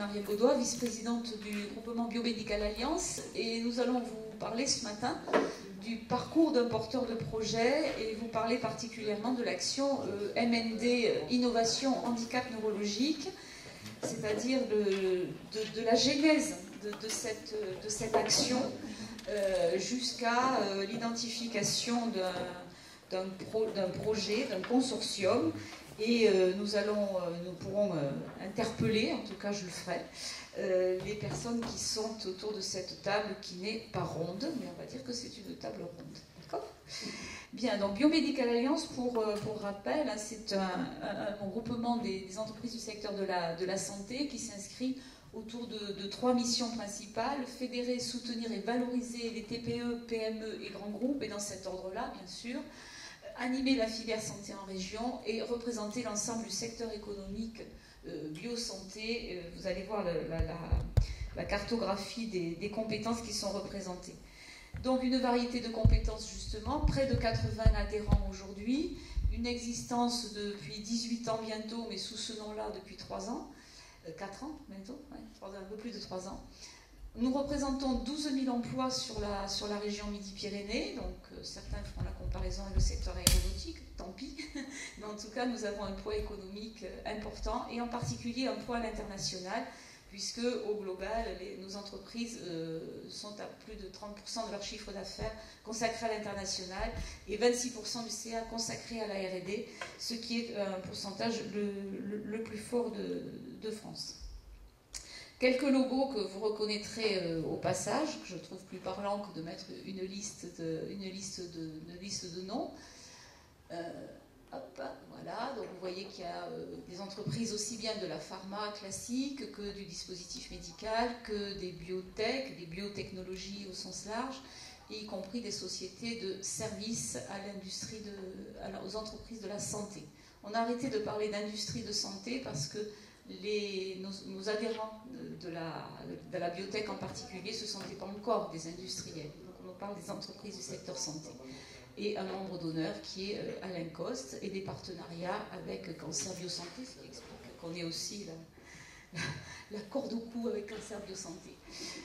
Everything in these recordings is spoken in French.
Marie Baudois, vice-présidente du groupement Biomédical Alliance, et nous allons vous parler ce matin du parcours d'un porteur de projet et vous parler particulièrement de l'action euh, MND Innovation Handicap Neurologique, c'est-à-dire de, la genèse de, cette, action euh, jusqu'à euh, l'identification d'un projet, d'un consortium et euh, nous, allons, euh, nous pourrons euh, interpeller, en tout cas je le ferai, les personnes qui sont autour de cette table qui n'est pas ronde, mais on va dire que c'est une table ronde. D'accord? Bien, donc Biomédical Alliance, pour, rappel, hein, c'est un, regroupement des, entreprises du secteur de la, santé qui s'inscrit autour de, trois missions principales, fédérer, soutenir et valoriser les TPE, PME et grands groupes, et dans cet ordre-là, bien sûr, animer la filière santé en région et représenter l'ensemble du secteur économique euh, biosanté. Euh, vous allez voir la, cartographie des, compétences qui sont représentées. Donc une variété de compétences justement, près de 80 adhérents aujourd'hui, une existence depuis 18 ans bientôt, mais sous ce nom-là depuis 3 ans, 4 euh, ans bientôt, un peu plus de 3 ans. Nous représentons 12 000 emplois sur la, région Midi-Pyrénées, donc euh, certains feront la comparaison avec le secteur aéronautique, tant pis, mais en tout cas nous avons un poids économique euh, important et en particulier un poids à l'international, puisque au global nos entreprises euh, sont à plus de 30% de leur chiffre d'affaires consacré à l'international et 26% du CA consacré à la RD, ce qui est un pourcentage le, plus fort de France. Quelques logos que vous reconnaîtrez euh, au passage, que je trouve plus parlant que de mettre une liste de, une liste de, liste de noms. Euh, hop, voilà, donc vous voyez qu'il y a euh, des entreprises aussi bien de la pharma classique que du dispositif médical, que des biotech, des biotechnologies au sens large, y compris des sociétés de services à l'industrie aux entreprises de la santé. On a arrêté de parler d'industrie de santé parce que nos, adhérents de, la, de, la, biotech en particulier, ce sont pas encore des industriels. Donc on parle des entreprises du secteur santé. Et un membre d'honneur qui est euh, Alain Coste et des partenariats avec Cancer Biosanté, ce qui explique qu'on est aussi là la corde au cou avec Cancer Biosanté.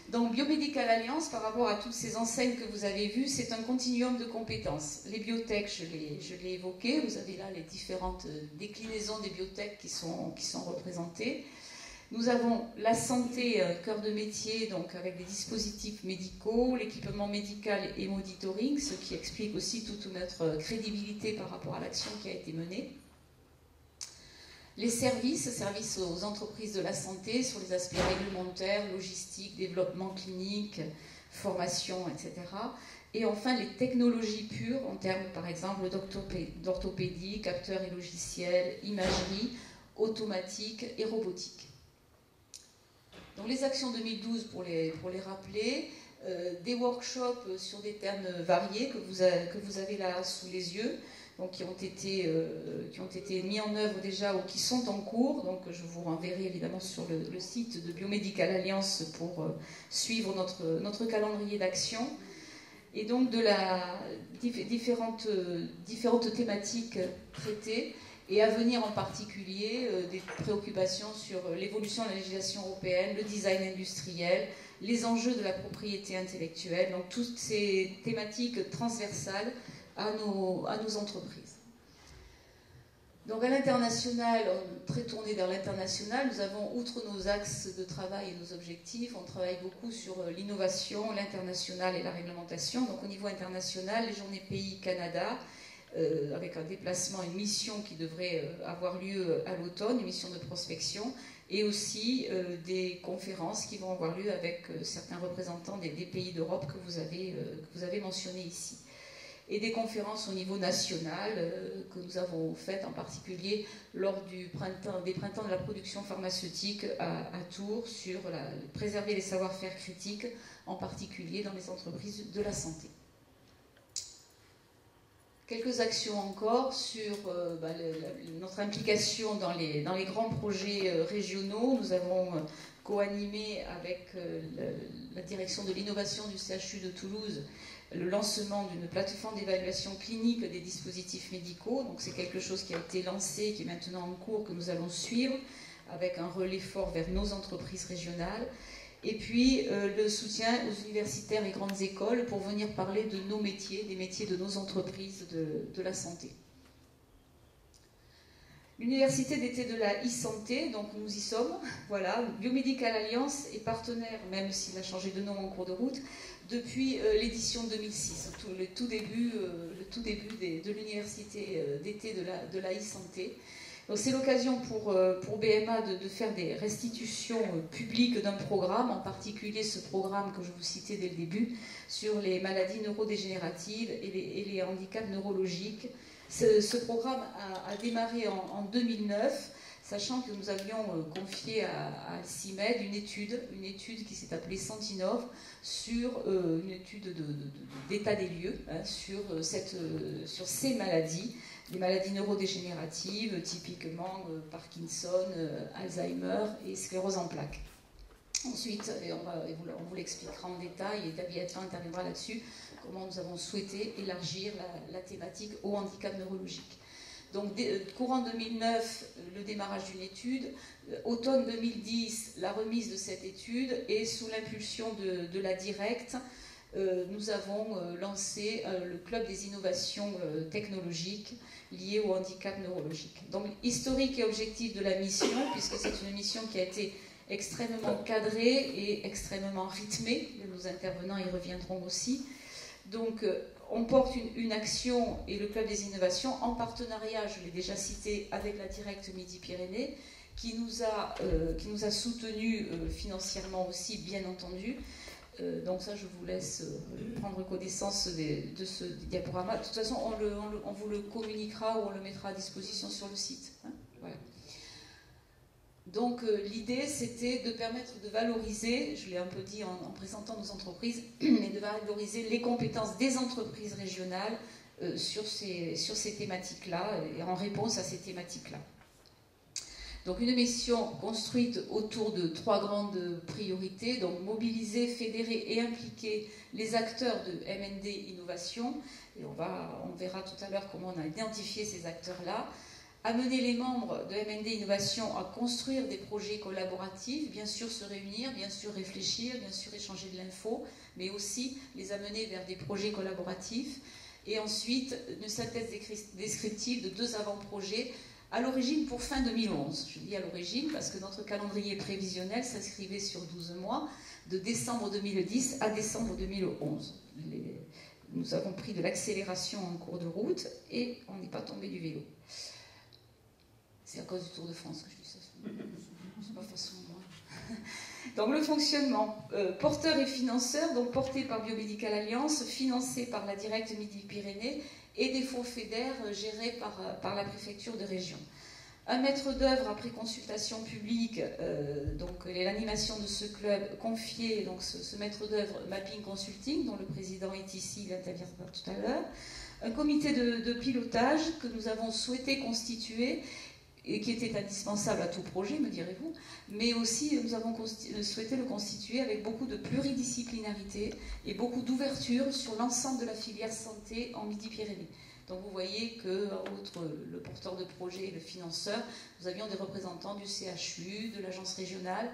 Donc Biomédical Alliance, par rapport à toutes ces enseignes que vous avez vues, c'est un continuum de compétences. Les biotech, je l'ai évoqué, vous avez là les différentes euh, déclinaisons des biotech qui sont, qui sont représentées. Nous avons la santé, euh, cœur de métier, donc avec des dispositifs médicaux, l'équipement médical et monitoring, ce qui explique aussi toute notre crédibilité par rapport à l'action qui a été menée. Les services, services aux entreprises de la santé sur les aspects réglementaires, logistiques, développement clinique, formation, etc. Et enfin, les technologies pures en termes, par exemple, d'orthopédie, capteurs et logiciels, imagerie, automatique et robotique. Donc les actions 2012, pour les, pour les rappeler, euh, des workshops sur des thèmes variés que vous avez là sous les yeux, donc, qui, ont été, euh, qui ont été mis en œuvre déjà ou qui sont en cours. Donc, je vous renverrai évidemment sur le, site de Biomédical Alliance pour euh, suivre notre, notre calendrier d'action. Et donc, de la différentes, différentes thématiques traitées et à venir en particulier euh, des préoccupations sur l'évolution de la législation européenne, le design industriel, les enjeux de la propriété intellectuelle, donc toutes ces thématiques transversales à nos, entreprises. Donc à l'international, très tourné vers l'international, nous avons, outre nos axes de travail et nos objectifs, on travaille beaucoup sur euh, l'innovation, l'international et la réglementation. Donc au niveau international, les journées pays Canada, euh, avec un déplacement, une mission qui devrait euh, avoir lieu à l'automne, une mission de prospection, et aussi des conférences qui vont avoir lieu avec certains représentants des, pays d'Europe que vous avez mentionnés ici et des conférences au niveau national euh, que nous avons faites en particulier lors des printemps de la production pharmaceutique à, Tours sur préserver les savoir-faire critiques, en particulier dans les entreprises de la santé. Quelques actions encore sur euh, bah, notre implication dans les, dans les, grands projets euh, régionaux. Nous avons co-animé avec la direction de l'innovation du CHU de Toulouse le lancement d'une plateforme d'évaluation clinique des dispositifs médicaux. Donc c'est quelque chose qui a été lancé, qui est maintenant en cours, que nous allons suivre avec un relais fort vers nos entreprises régionales. Et puis le soutien aux universitaires et grandes écoles pour venir parler de nos métiers, des métiers de nos entreprises de la santé. L'université d'été de la e-santé, donc nous y sommes, voilà. Biomédical Alliance est partenaire, même s'il a changé de nom en cours de route, depuis euh, l'édition 2006, le tout début, euh, le tout début de l'université euh, d'été de la, e-santé. C'est l'occasion pour, pour BMA de, faire des restitutions publiques d'un programme, en particulier ce programme que je vous citais dès le début, sur les maladies neurodégénératives et les handicaps neurologiques ce, programme a, démarré en, 2009, sachant que nous avions euh, confié à, à une étude, une étude qui s'est appelée Sentinov, sur euh, une étude d'état des lieux, hein, sur, euh, sur ces maladies, les maladies neurodégénératives, typiquement Parkinson, Alzheimer et sclérose en plaques. Ensuite, et on, on vous l'expliquera en détail, et David Atlan interviendra là-dessus, comment nous avons souhaité élargir la, thématique au handicap neurologique. Donc, euh, courant 2009, le démarrage d'une étude. Euh, automne 2010, la remise de cette étude. Et sous l'impulsion de, la directe, euh, nous avons lancé le club des innovations technologiques liées au handicap neurologique. Donc, historique et objectif de la mission, puisque c'est une mission qui a été extrêmement cadrée et extrêmement rythmée. Nos intervenants y reviendront aussi. Donc, euh, on porte une, action et le Club des innovations en partenariat, je l'ai déjà cité, avec la Directe Midi-Pyrénées, qui nous a, euh, qui nous a soutenus euh, financièrement aussi, bien entendu. donc ça, je vous laisse prendre connaissance de ce diaporama. De toute façon, on, vous le communiquera ou on le mettra à disposition sur le site. Hein. voilà. Donc euh, l'idée, c'était de permettre de valoriser, je l'ai un peu dit en, présentant nos entreprises, mais de valoriser les compétences des entreprises régionales euh, sur ces, thématiques-là et en réponse à ces thématiques-là. Donc une mission construite autour de trois grandes priorités, donc mobiliser, fédérer et impliquer les acteurs de MND Innovation, et on, va, on verra tout à l'heure comment on a identifié ces acteurs-là, amener les membres de MND Innovation à construire des projets collaboratifs, bien sûr se réunir, bien sûr réfléchir, bien sûr échanger de l'info, mais aussi les amener vers des projets collaboratifs. Et ensuite, une synthèse descriptive de deux avant-projets à l'origine pour fin 2011. Je dis à l'origine parce que notre calendrier prévisionnel s'inscrivait sur 12 mois, de décembre 2010 à décembre 2011. nous avons pris de l'accélération en cours de route et on n'est pas tombé du vélo. C'est à cause du Tour de France que je dis ça. C'est pas. Donc le fonctionnement, euh, porteur et financeur, donc porté par Biomédical Alliance, financé par la Directe Midi-Pyrénées et des fonds fédères gérés par, euh, par la préfecture de région. Un maître d'œuvre après consultation publique, euh, donc l'animation de ce club confié, donc ce, maître d'œuvre Mapping Consulting, dont le président est ici, il interviendra tout à l'heure. Un comité de, pilotage que nous avons souhaité constituer et qui était indispensable à tout projet, me direz-vous, mais aussi nous avons euh, souhaité le constituer avec beaucoup de pluridisciplinarité et beaucoup d'ouverture sur l'ensemble de la filière santé en Midi-Pyrénées. Donc vous voyez que, outre le porteur de projet et le financeur, nous avions des représentants du CHU, de l'agence régionale,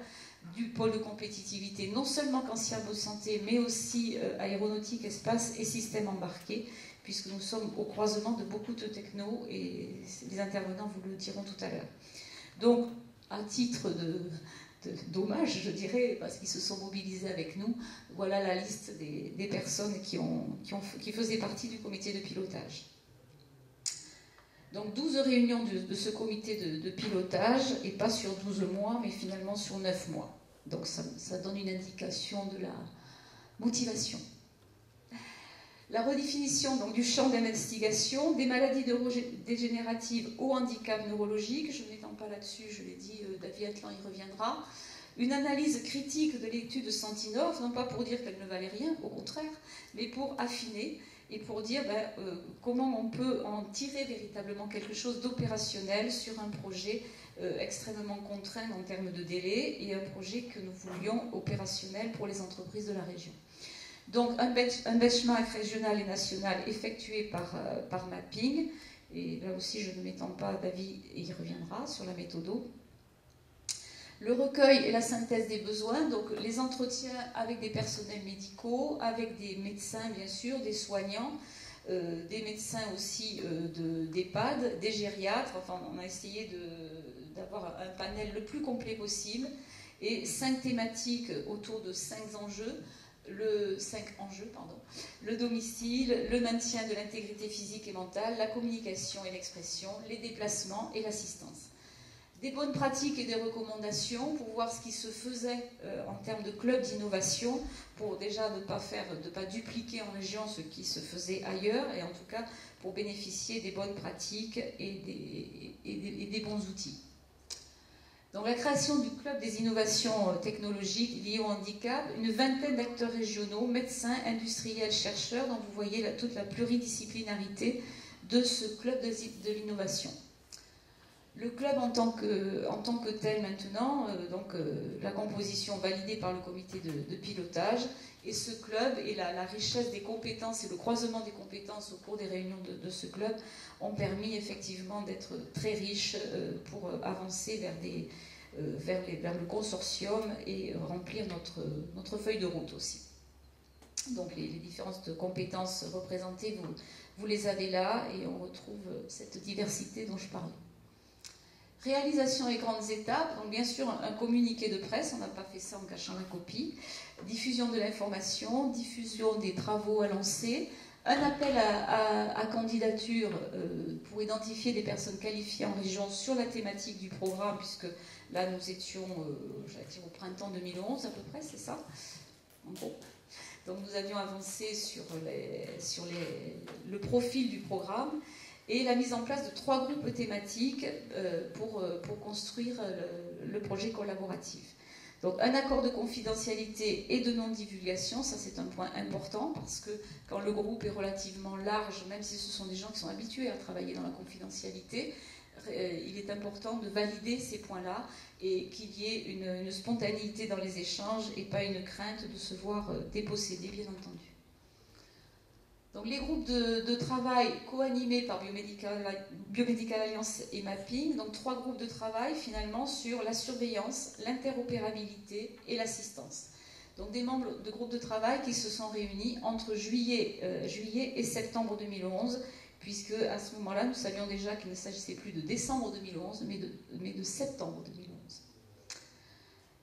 du pôle de compétitivité, non seulement de santé, mais aussi euh, aéronautique, espace et système embarqué, puisque nous sommes au croisement de beaucoup de technos et les intervenants vous le diront tout à l'heure. Donc, à titre de, dommage, je dirais, parce qu'ils se sont mobilisés avec nous, voilà la liste des, personnes qui, faisaient partie du comité de pilotage. Donc 12 réunions de, ce comité de, pilotage, et pas sur 12 mois, mais finalement sur 9 mois. Donc ça donne une indication de la motivation. La redéfinition du champ d'investigation des maladies dégénératives au handicap neurologique, je n'étends pas là-dessus, je l'ai dit, euh, David Atlan y reviendra. Une analyse critique de l'étude de Santinov, non pas pour dire qu'elle ne valait rien, au contraire, mais pour affiner et pour dire ben, euh, comment on peut en tirer véritablement quelque chose d'opérationnel sur un projet euh, extrêmement contraint en termes de délai et un projet que nous voulions opérationnel pour les entreprises de la région. Donc un, benchmark régional et national effectué par, euh, par mapping, et là aussi je ne m'étends pas, David y reviendra sur la méthode. le recueil et la synthèse des besoins, donc les entretiens avec des personnels médicaux, avec des médecins bien sûr, des soignants, euh, des médecins aussi euh, d'EHPAD, des gériatres, enfin on a essayé d'avoir un panel le plus complet possible, et cinq thématiques autour de cinq enjeux. Le, cinq enjeux, pardon, le domicile, le maintien de l'intégrité physique et mentale, la communication et l'expression, les déplacements et l'assistance des bonnes pratiques et des recommandations pour voir ce qui se faisait euh, en termes de clubs d'innovation, pour déjà ne pas faire, de pas dupliquer en région ce qui se faisait ailleurs, et en tout cas pour bénéficier des bonnes pratiques et des, bons outils. Donc la création du club des innovations euh, technologiques liées au handicap, une vingtaine d'acteurs régionaux, médecins, industriels, chercheurs, dont vous voyez toute la pluridisciplinarité de ce club de l'innovation. Le club en tant que, tel maintenant, euh, donc euh, la composition validée par le comité de, pilotage, et ce club et la, richesse des compétences et le croisement des compétences au cours des réunions de, ce club ont permis effectivement d'être très riches euh, pour avancer vers, des, vers, le consortium et remplir notre, feuille de route aussi. Donc les, les différentes compétences représentées, vous, vous les avez là et on retrouve cette diversité dont je parlais. Réalisation et grandes étapes, donc bien sûr un communiqué de presse, on n'a pas fait ça en cachant la copie, diffusion de l'information, diffusion des travaux à lancer, un appel à, candidature euh, pour identifier des personnes qualifiées en région sur la thématique du programme, puisque là nous étions, euh, dire, au printemps 2011 à peu près, c'est ça Donc nous avions avancé sur, le profil du programme et la mise en place de trois groupes thématiques euh, pour, construire le, projet collaboratif. Donc un accord de confidentialité et de non-divulgation, ça c'est un point important parce que quand le groupe est relativement large, même si ce sont des gens qui sont habitués à travailler dans la confidentialité, il est important de valider ces points-là et qu'il y ait une, spontanéité dans les échanges et pas une crainte de se voir déposséder, bien entendu. Donc les groupes de, travail co-animés par Biomedical, Alliance et Mapping, donc trois groupes de travail finalement sur la surveillance, l'interopérabilité et l'assistance. Donc des membres de groupes de travail qui se sont réunis entre juillet, euh, juillet et septembre 2011, puisque à ce moment-là nous savions déjà qu'il ne s'agissait plus de décembre 2011, mais de, mais de septembre 2011.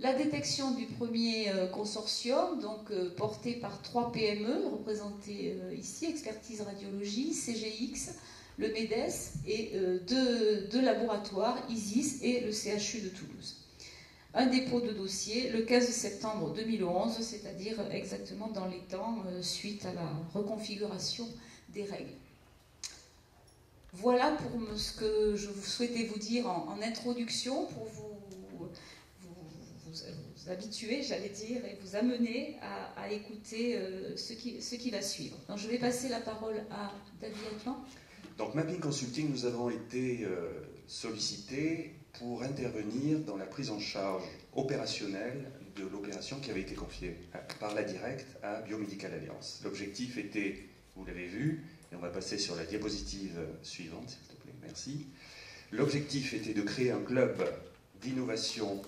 La détection du premier euh, consortium, donc euh, porté par trois PME, représentés euh, ici, Expertise Radiologie, CGX, le MEDES et deux, laboratoires, ISIS et le CHU de Toulouse. Un dépôt de dossier le 15 septembre 2011, c'est-à-dire exactement dans les temps suite à la reconfiguration des règles. Voilà pour ce que je souhaitais vous dire en introduction pour vous vous, habituer, j'allais dire, et vous amener à, écouter euh, ce, qui, va suivre. Donc, je vais passer la parole à David Atlan. Donc, Mapping Consulting, nous avons été euh, sollicités pour intervenir dans la prise en charge opérationnelle de l'opération qui avait été confiée euh, par la directe à Biomedical Alliance. L'objectif était, vous l'avez vu, et on va passer sur la diapositive suivante, s'il te plaît, merci. L'objectif était de créer un club d'innovation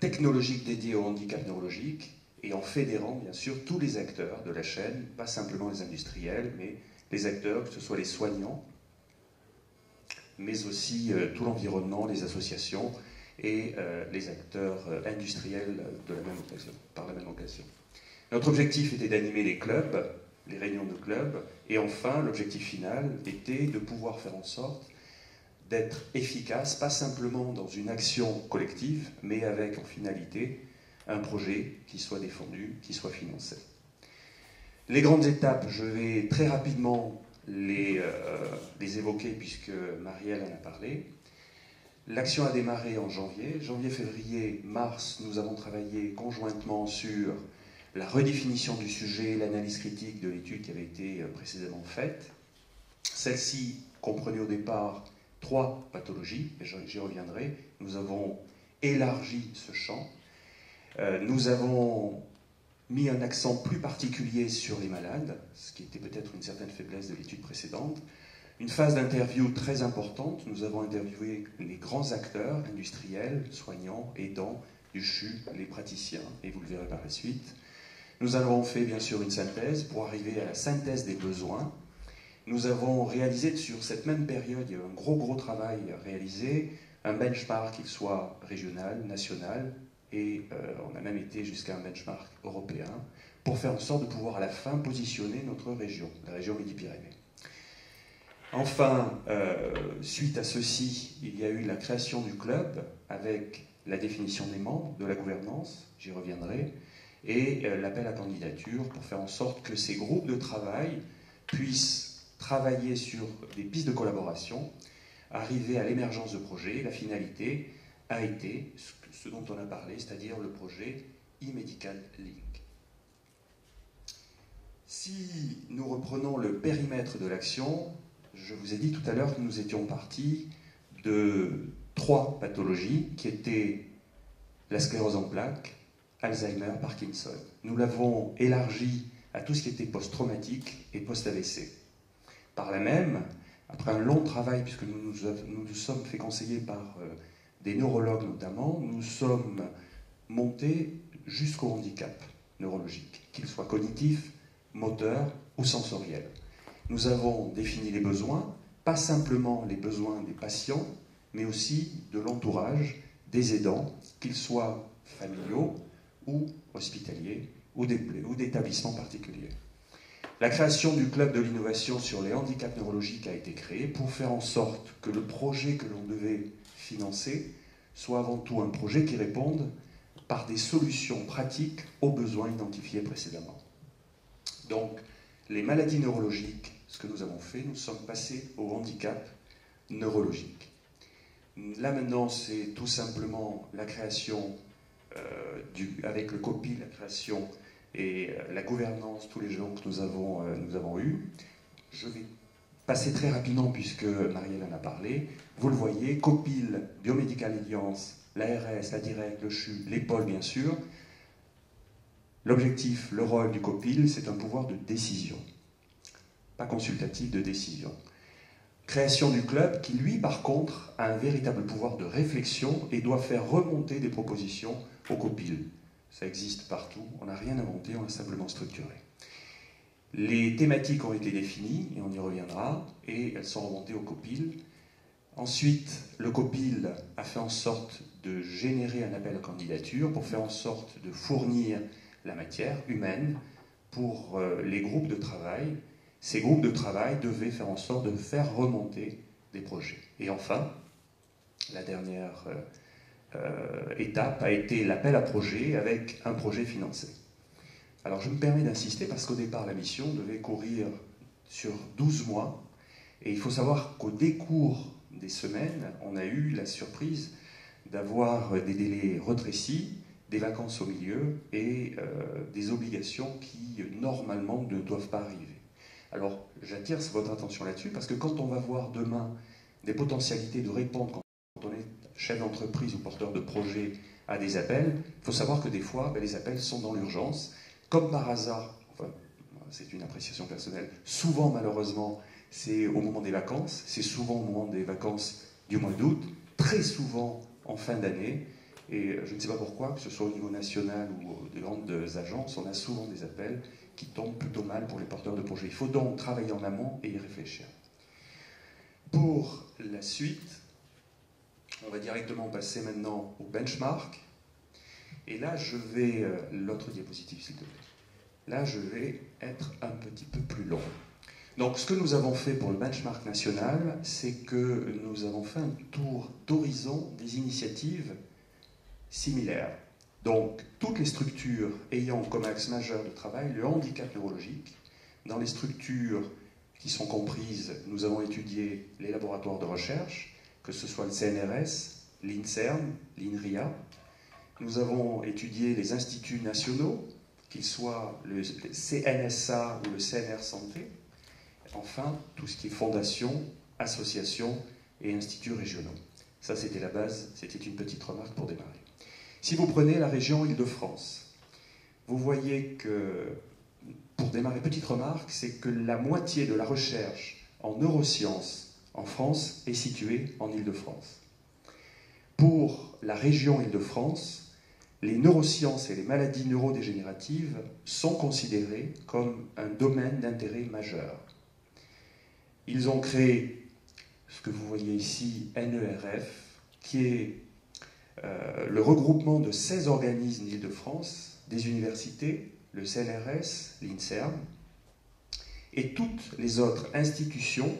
technologique dédié au handicap neurologique et en fédérant bien sûr tous les acteurs de la chaîne, pas simplement les industriels, mais les acteurs, que ce soit les soignants, mais aussi euh, tout l'environnement, les associations et euh, les acteurs industriels de la même par la même occasion. Notre objectif était d'animer les clubs, les réunions de clubs, et enfin l'objectif final était de pouvoir faire en sorte d'être efficace, pas simplement dans une action collective, mais avec en finalité un projet qui soit défendu, qui soit financé. Les grandes étapes, je vais très rapidement les, euh, les évoquer puisque Marielle en a parlé. L'action a démarré en janvier. Janvier, février, mars, nous avons travaillé conjointement sur la redéfinition du sujet, l'analyse critique de l'étude qui avait été euh, précédemment faite. Celle-ci comprenait au départ trois pathologies, et j'y reviendrai. Nous avons élargi ce champ. Euh, nous avons mis un accent plus particulier sur les malades, ce qui était peut-être une certaine faiblesse de l'étude précédente. Une phase d'interview très importante. Nous avons interviewé les grands acteurs industriels, soignants, aidants du CHU, les praticiens, et vous le verrez par la suite. Nous avons fait bien sûr une synthèse pour arriver à la synthèse des besoins. Nous avons réalisé sur cette même période, il y a eu un gros gros travail réalisé, un benchmark qu'il soit régional, national, et euh, on a même été jusqu'à un benchmark européen pour faire en sorte de pouvoir à la fin positionner notre région, la région Midi-Pyrénées. Enfin, euh, suite à ceci, il y a eu la création du club avec la définition des membres, de la gouvernance, j'y reviendrai, et euh, l'appel à candidature pour faire en sorte que ces groupes de travail puissent travailler sur des pistes de collaboration, arriver à l'émergence de projets. La finalité a été ce dont on a parlé, c'est-à-dire le projet e-medical link. Si nous reprenons le périmètre de l'action, je vous ai dit tout à l'heure que nous étions partis de trois pathologies qui étaient la sclérose en plaques, Alzheimer, Parkinson. Nous l'avons élargi à tout ce qui était post-traumatique et post-AVC. Par là même, après un long travail, puisque nous nous, sommes fait conseiller par euh, des neurologues notamment, nous sommes montés jusqu'au handicap neurologique, qu'il soit cognitif, moteur ou sensoriel. Nous avons défini les besoins, pas simplement les besoins des patients, mais aussi de l'entourage, des aidants, qu'ils soient familiaux ou hospitaliers ou d'établissements particuliers. La création du club de l'innovation sur les handicaps neurologiques a été créée pour faire en sorte que le projet que l'on devait financer soit avant tout un projet qui réponde par des solutions pratiques aux besoins identifiés précédemment. Donc, les maladies neurologiques, ce que nous avons fait, nous sommes passés au handicap neurologique. Là maintenant, c'est tout simplement la création, euh, avec le copie, la création et euh, la gouvernance, tous les jours que nous avons, euh, nous avons eus. Je vais passer très rapidement puisque Marielle en a parlé. Vous le voyez, Copil, Biomédical Alliance, l'ARS, la Direct, le CHU, l'EPOL bien sûr. L'objectif, le rôle du COPIL, c'est un pouvoir de décision, pas consultatif de décision. Création du club qui, lui, par contre, a un véritable pouvoir de réflexion et doit faire remonter des propositions au COPIL. Ça existe partout, on n'a rien inventé, on l'a simplement structuré. Les thématiques ont été définies, et on y reviendra, et elles sont remontées au COPIL. Ensuite, le COPIL a fait en sorte de générer un appel à candidature pour faire en sorte de fournir la matière humaine pour euh, les groupes de travail. Ces groupes de travail devaient faire en sorte de faire remonter des projets. Et enfin, la dernière euh, étape a été l'appel à projet avec un projet financé. Alors je me permets d'insister parce qu'au départ, la mission devait courir sur 12 mois. Et il faut savoir qu'au décours des semaines, on a eu la surprise d'avoir des délais retrécis des vacances au milieu et euh, des obligations qui normalement ne doivent pas arriver. Alors j'attire votre attention là-dessus parce que quand on va voir demain des potentialités de répondre quand on est chef d'entreprise ou porteur de projet à des appels, il faut savoir que des fois ben, les appels sont dans l'urgence. Comme par hasard, c'est une appréciation personnelle, souvent malheureusement c'est au moment des vacances, c'est souvent au moment des vacances du mois d'août, très souvent en fin d'année, et je ne sais pas pourquoi, que ce soit au niveau national ou des grandes agences, on a souvent des appels qui tombent plutôt mal pour les porteurs de projets. Il faut donc travailler en amont et y réfléchir. Pour la suite, on va directement passer maintenant au benchmark. Et là, je vais... Euh, l'autre diapositive, s'il te plaît. Là, je vais être un petit peu plus long. Donc, ce que nous avons fait pour le benchmark national, c'est que nous avons fait un tour d'horizon des initiatives similaires. Donc, toutes les structures ayant comme axe majeur de travail le handicap neurologique, dans les structures qui sont comprises, nous avons étudié les laboratoires de recherche, que ce soit le CNRS, l'INSERM, l'INRIA. Nous avons étudié les instituts nationaux, qu'ils soient le CNSA ou le CNR Santé. Enfin, tout ce qui est fondation, association et instituts régionaux. Ça, c'était la base, c'était une petite remarque pour démarrer. Si vous prenez la région Île-de-France, vous voyez que, pour démarrer, petite remarque, c'est que la moitié de la recherche en neurosciences en France est situé en Île-de-France. Pour la région Île-de-France, les neurosciences et les maladies neurodégénératives sont considérées comme un domaine d'intérêt majeur. Ils ont créé ce que vous voyez ici, NERF, qui est euh, le regroupement de 16 organismes d'Île-de-France, des universités, le CNRS, l'INSERM, et toutes les autres institutions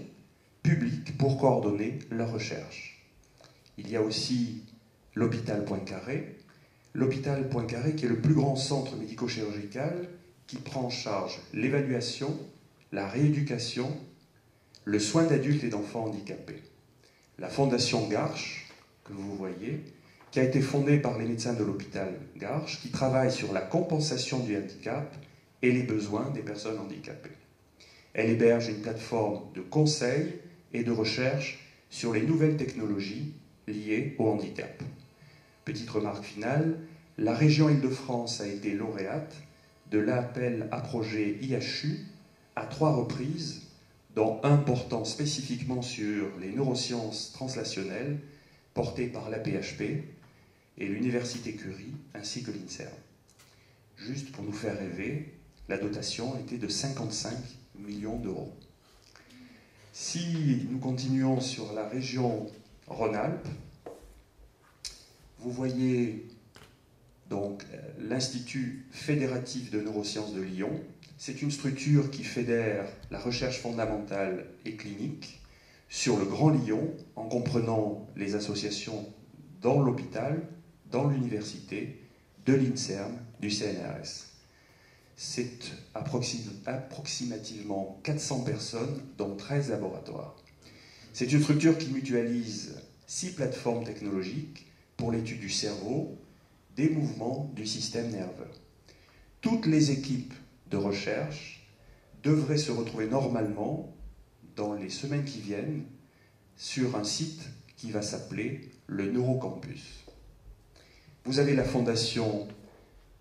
publiques pour coordonner leur recherche. Il y a aussi l'hôpital Poincaré, l'hôpital Poincaré qui est le plus grand centre médico-chirurgical qui prend en charge l'évaluation, la rééducation, le soin d'adultes et d'enfants handicapés. La fondation Garche, que vous voyez, qui a été fondée par les médecins de l'hôpital Garche, qui travaille sur la compensation du handicap et les besoins des personnes handicapées. Elle héberge une plateforme de conseil et de recherche sur les nouvelles technologies liées au handicap. Petite remarque finale, la région Île-de-France a été lauréate de l'appel à projet IHU à trois reprises, dont un portant spécifiquement sur les neurosciences translationnelles, porté par l'APHP et l'Université Curie, ainsi que l'INSERM. Juste pour nous faire rêver, la dotation était de 55 millions d'euros. Si nous continuons sur la région Rhône-Alpes, vous voyez donc euh, l'Institut fédératif de neurosciences de Lyon. C'est une structure qui fédère la recherche fondamentale et clinique sur le Grand Lyon en comprenant les associations dans l'hôpital, dans l'université, de l'INSERM, du CNRS. C'est approximativement 400 personnes, dont 13 laboratoires. C'est une structure qui mutualise six plateformes technologiques pour l'étude du cerveau, des mouvements du système nerveux. Toutes les équipes de recherche devraient se retrouver normalement dans les semaines qui viennent sur un site qui va s'appeler le Neurocampus. Vous avez la fondation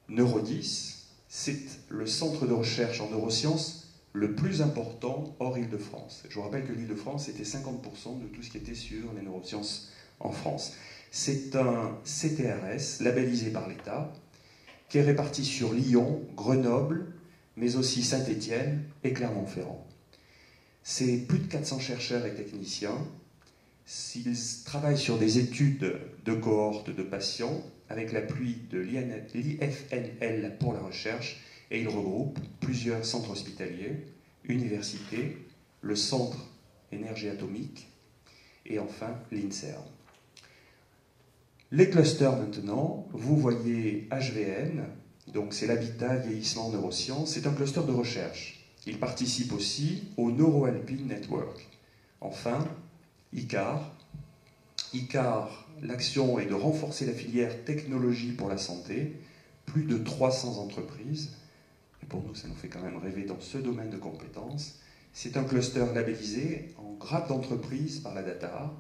Neurodis, c'est le centre de recherche en neurosciences le plus important hors Île-de-France. Je vous rappelle que l'Île-de-France était 50% de tout ce qui était sur les neurosciences en France. C'est un CTRS labellisé par l'État qui est réparti sur Lyon, Grenoble, mais aussi Saint-Étienne et Clermont-Ferrand. C'est plus de 400 chercheurs et techniciens. Ils travaillent sur des études de cohortes de patients avec l'appui de l'IFNL pour la recherche et ils regroupent plusieurs centres hospitaliers, universités, le Centre énergie atomique et enfin l'INSERM. Les clusters maintenant, vous voyez HVN, donc c'est l'habitat vieillissement neurosciences, c'est un cluster de recherche. Il participe aussi au NeuroAlpine Network. Enfin, ICAR. ICAR, l'action est de renforcer la filière technologie pour la santé, plus de 300 entreprises, et pour nous ça nous fait quand même rêver dans ce domaine de compétences. C'est un cluster labellisé en grade d'entreprise par la DATA,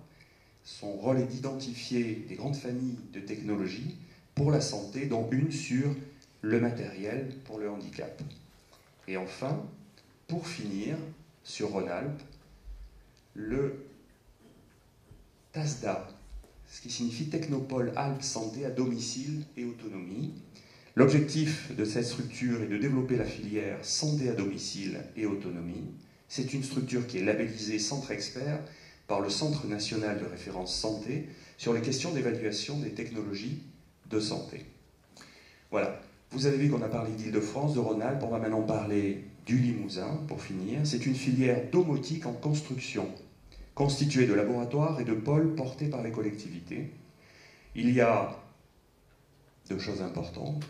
son rôle est d'identifier des grandes familles de technologies pour la santé, dont une sur le matériel pour le handicap. Et enfin, pour finir, sur Rhône-Alpes, le TASDA, ce qui signifie Technopole Alpes Santé à domicile et autonomie. L'objectif de cette structure est de développer la filière santé à domicile et autonomie. C'est une structure qui est labellisée Centre Expert par le Centre national de référence santé sur les questions d'évaluation des technologies de santé. Voilà, vous avez vu qu'on a parlé d'Île-de-France, de Rhône-Alpes, on va maintenant parler du Limousin, pour finir. C'est une filière domotique en construction, constituée de laboratoires et de pôles portés par les collectivités. Il y a deux choses importantes.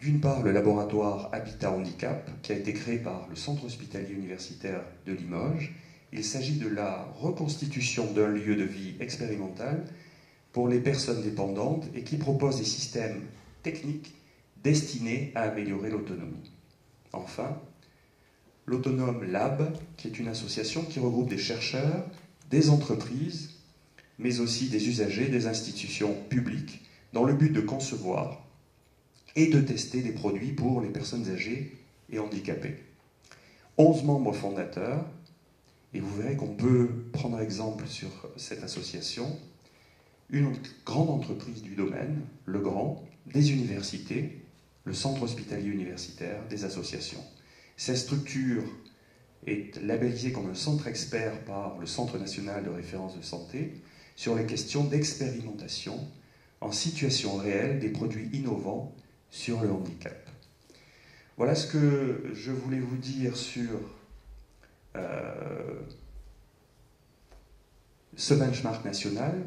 D'une part, le laboratoire Habitat Handicap, qui a été créé par le Centre hospitalier universitaire de Limoges, il s'agit de la reconstitution d'un lieu de vie expérimental pour les personnes dépendantes et qui propose des systèmes techniques destinés à améliorer l'autonomie. Enfin, l'Autonome Lab, qui est une association qui regroupe des chercheurs, des entreprises, mais aussi des usagers, des institutions publiques, dans le but de concevoir et de tester des produits pour les personnes âgées et handicapées. Onze membres fondateurs, Et vous verrez qu'on peut prendre exemple sur cette association une grande entreprise du domaine, le Grand, des universités, le centre hospitalier universitaire, des associations. Cette structure est labellisée comme un centre expert par le Centre national de référence de santé sur les questions d'expérimentation en situation réelle des produits innovants sur le handicap. Voilà ce que je voulais vous dire sur euh, ce benchmark national.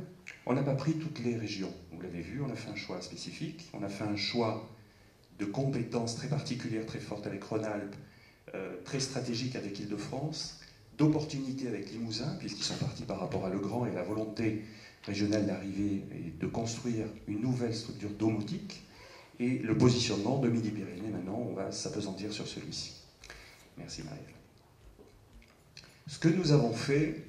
On n'a pas pris toutes les régions, vous l'avez vu, on a fait un choix spécifique, on a fait un choix de compétences très particulières, très fortes avec Rhône-Alpes, euh, très stratégique avec Île-de-France, d'opportunités avec Limousin, puisqu'ils sont partis par rapport à Le Grand et la volonté régionale d'arriver et de construire une nouvelle structure domotique, et le positionnement de Midi-Pyrénées, maintenant, on va s'apesantir sur celui-ci. Merci Marie. Ce que nous avons fait,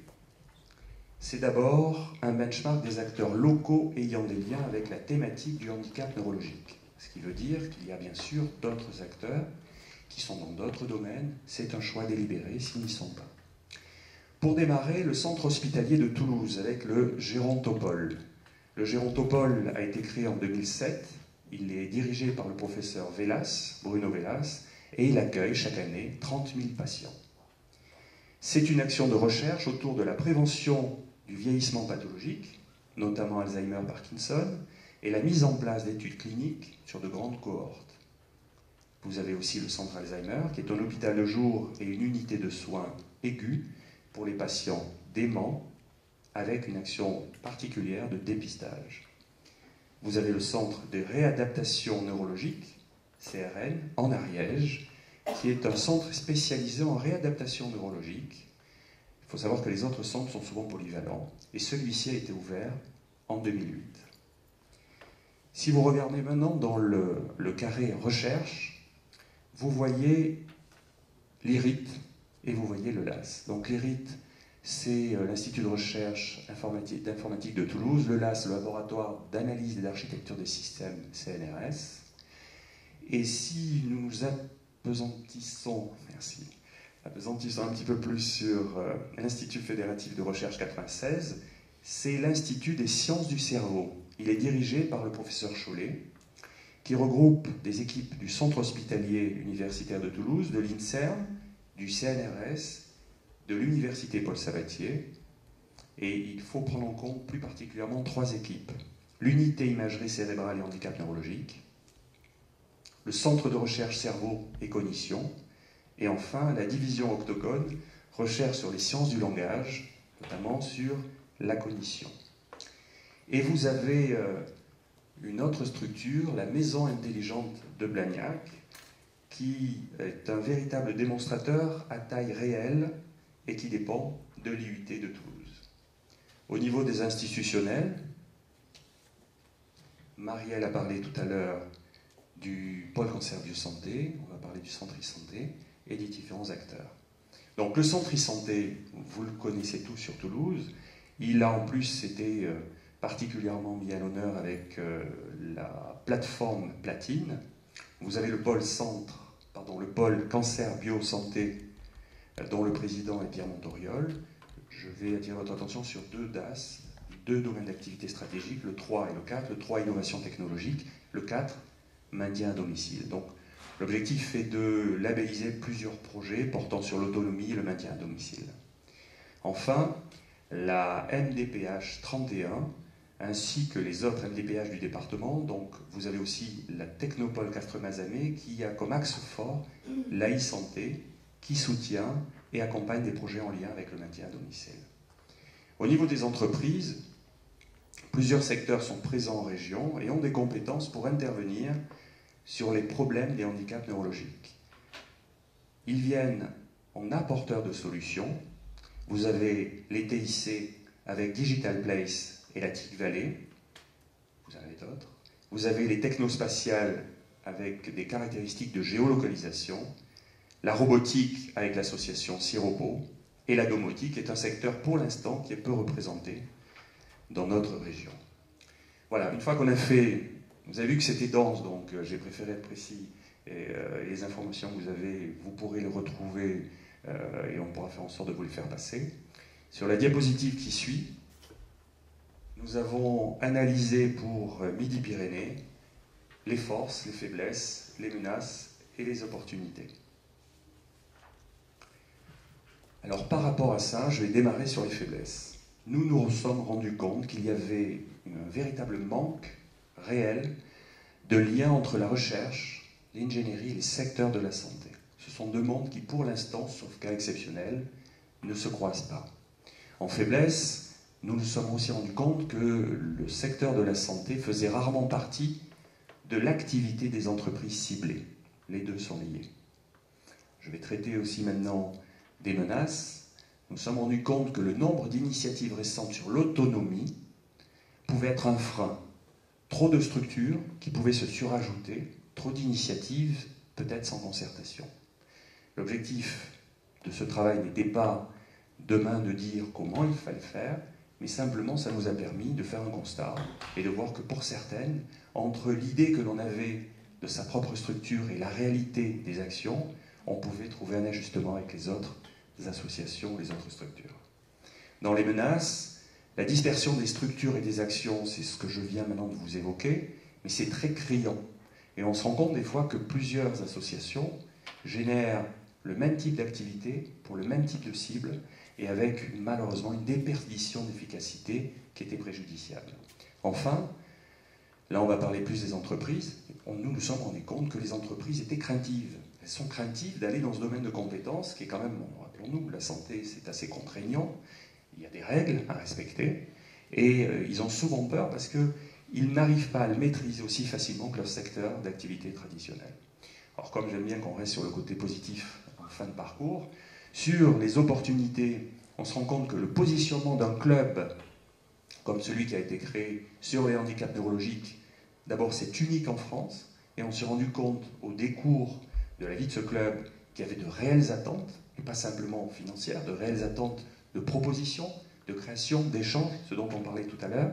c'est d'abord un benchmark des acteurs locaux ayant des liens avec la thématique du handicap neurologique. Ce qui veut dire qu'il y a bien sûr d'autres acteurs qui sont dans d'autres domaines. C'est un choix délibéré s'ils n'y sont pas. Pour démarrer, le centre hospitalier de Toulouse avec le Gérontopole. Le Gérontopole a été créé en 2007. Il est dirigé par le professeur Vélas, Bruno Vélas, et il accueille chaque année 30 000 patients. C'est une action de recherche autour de la prévention du vieillissement pathologique, notamment Alzheimer, Parkinson, et la mise en place d'études cliniques sur de grandes cohortes. Vous avez aussi le centre Alzheimer, qui est un hôpital de jour et une unité de soins aigus pour les patients déments, avec une action particulière de dépistage. Vous avez le centre de réadaptation neurologique, CRN, en Ariège, qui est un centre spécialisé en réadaptation neurologique. Il faut savoir que les autres centres sont souvent polyvalents, et celui-ci a été ouvert en 2008. Si vous regardez maintenant dans le, carré recherche, vous voyez l'IRIT et vous voyez le LAS. Donc l'IRIT, c'est euh, l'Institut de recherche d'informatique de Toulouse, le LAS, le laboratoire d'analyse et d'architecture des systèmes CNRS. Et si nous apesantissons, merci, un petit peu plus sur euh, l'Institut fédératif de recherche 96, c'est l'Institut des sciences du cerveau. Il est dirigé par le professeur Chollet, qui regroupe des équipes du Centre hospitalier universitaire de Toulouse, de l'INSERM, du CNRS, de l'Université Paul Sabatier. Et il faut prendre en compte plus particulièrement trois équipes. L'unité imagerie cérébrale et handicap neurologique, le centre de recherche cerveau et cognition, et enfin la division octogone, recherche sur les sciences du langage, notamment sur la cognition. Et vous avez euh, une autre structure, la Maison intelligente de Blagnac, qui est un véritable démonstrateur à taille réelle et qui dépend de l'IUT de Toulouse. Au niveau des institutionnels, Marielle a parlé tout à l'heure du pôle cancer biosanté, on va parler du centre e-santé et des différents acteurs. Donc le centre e-santé, vous le connaissez tous sur Toulouse, il a en plus été euh, particulièrement mis à l'honneur avec euh, la plateforme Platine. Vous avez le pôle centre, pardon, le pôle cancer biosanté euh, dont le président est Pierre Montoriol. Je vais attirer votre attention sur deux DAS, deux domaines d'activité stratégique, le 3 et le 4. Le 3, innovation technologique. Le 4, maintien à domicile. Donc, l'objectif est de labelliser plusieurs projets portant sur l'autonomie et le maintien à domicile. Enfin, la MDPH 31, ainsi que les autres MDPH du département. Donc, vous avez aussi la Technopole Castres-Mazamet qui a comme axe fort la e-santé, qui soutient et accompagne des projets en lien avec le maintien à domicile. Au niveau des entreprises, plusieurs secteurs sont présents en région et ont des compétences pour intervenir sur les problèmes des handicaps neurologiques. Ils viennent en apporteurs de solutions. Vous avez les TIC avec Digital Place et la TIC Valley. Vous en avez d'autres. Vous avez les technospatiales avec des caractéristiques de géolocalisation. La robotique avec l'association Siropo. Et la domotique est un secteur pour l'instant qui est peu représenté dans notre région. Voilà, une fois qu'on a fait vous avez vu que c'était dense, donc euh, j'ai préféré être précis. Et euh, les informations que vous avez, vous pourrez les retrouver euh, et on pourra faire en sorte de vous les faire passer. Sur la diapositive qui suit, nous avons analysé pour Midi-Pyrénées les forces, les faiblesses, les menaces et les opportunités. Alors par rapport à ça, je vais démarrer sur les faiblesses. Nous nous sommes rendus compte qu'il y avait un véritable manque réel de lien entre la recherche, l'ingénierie et les secteurs de la santé. Ce sont deux mondes qui, pour l'instant, sauf cas exceptionnel, ne se croisent pas. En faiblesse, nous nous sommes aussi rendus compte que le secteur de la santé faisait rarement partie de l'activité des entreprises ciblées. Les deux sont liés. Je vais traiter aussi maintenant des menaces. Nous sommes rendus compte que le nombre d'initiatives récentes sur l'autonomie pouvait être un frein. Trop de structures qui pouvaient se surajouter, trop d'initiatives, peut-être sans concertation. L'objectif de ce travail n'était pas demain de dire comment il fallait faire, mais simplement ça nous a permis de faire un constat et de voir que pour certaines, entre l'idée que l'on avait de sa propre structure et la réalité des actions, on pouvait trouver un ajustement avec les autres associations, les autres structures. Dans les menaces, la dispersion des structures et des actions, c'est ce que je viens maintenant de vous évoquer, mais c'est très criant. Et on se rend compte des fois que plusieurs associations génèrent le même type d'activité pour le même type de cible et avec malheureusement une déperdition d'efficacité qui était préjudiciable. Enfin, là on va parler plus des entreprises, nous nous sommes rendus compte que les entreprises étaient craintives. Elles sont craintives d'aller dans ce domaine de compétences qui est quand même, rappelons-nous, la santé c'est assez contraignant, il y a des règles à respecter, et euh, ils ont souvent peur parce qu'ils n'arrivent pas à le maîtriser aussi facilement que leur secteur d'activité traditionnel. Alors comme j'aime bien qu'on reste sur le côté positif en fin de parcours, sur les opportunités, on se rend compte que le positionnement d'un club comme celui qui a été créé sur les handicaps neurologiques, d'abord c'est unique en France, et on s'est rendu compte au décours de la vie de ce club qu'il y avait de réelles attentes, et pas simplement financières, de réelles attentes de propositions, de création, d'échanges, ce dont on parlait tout à l'heure,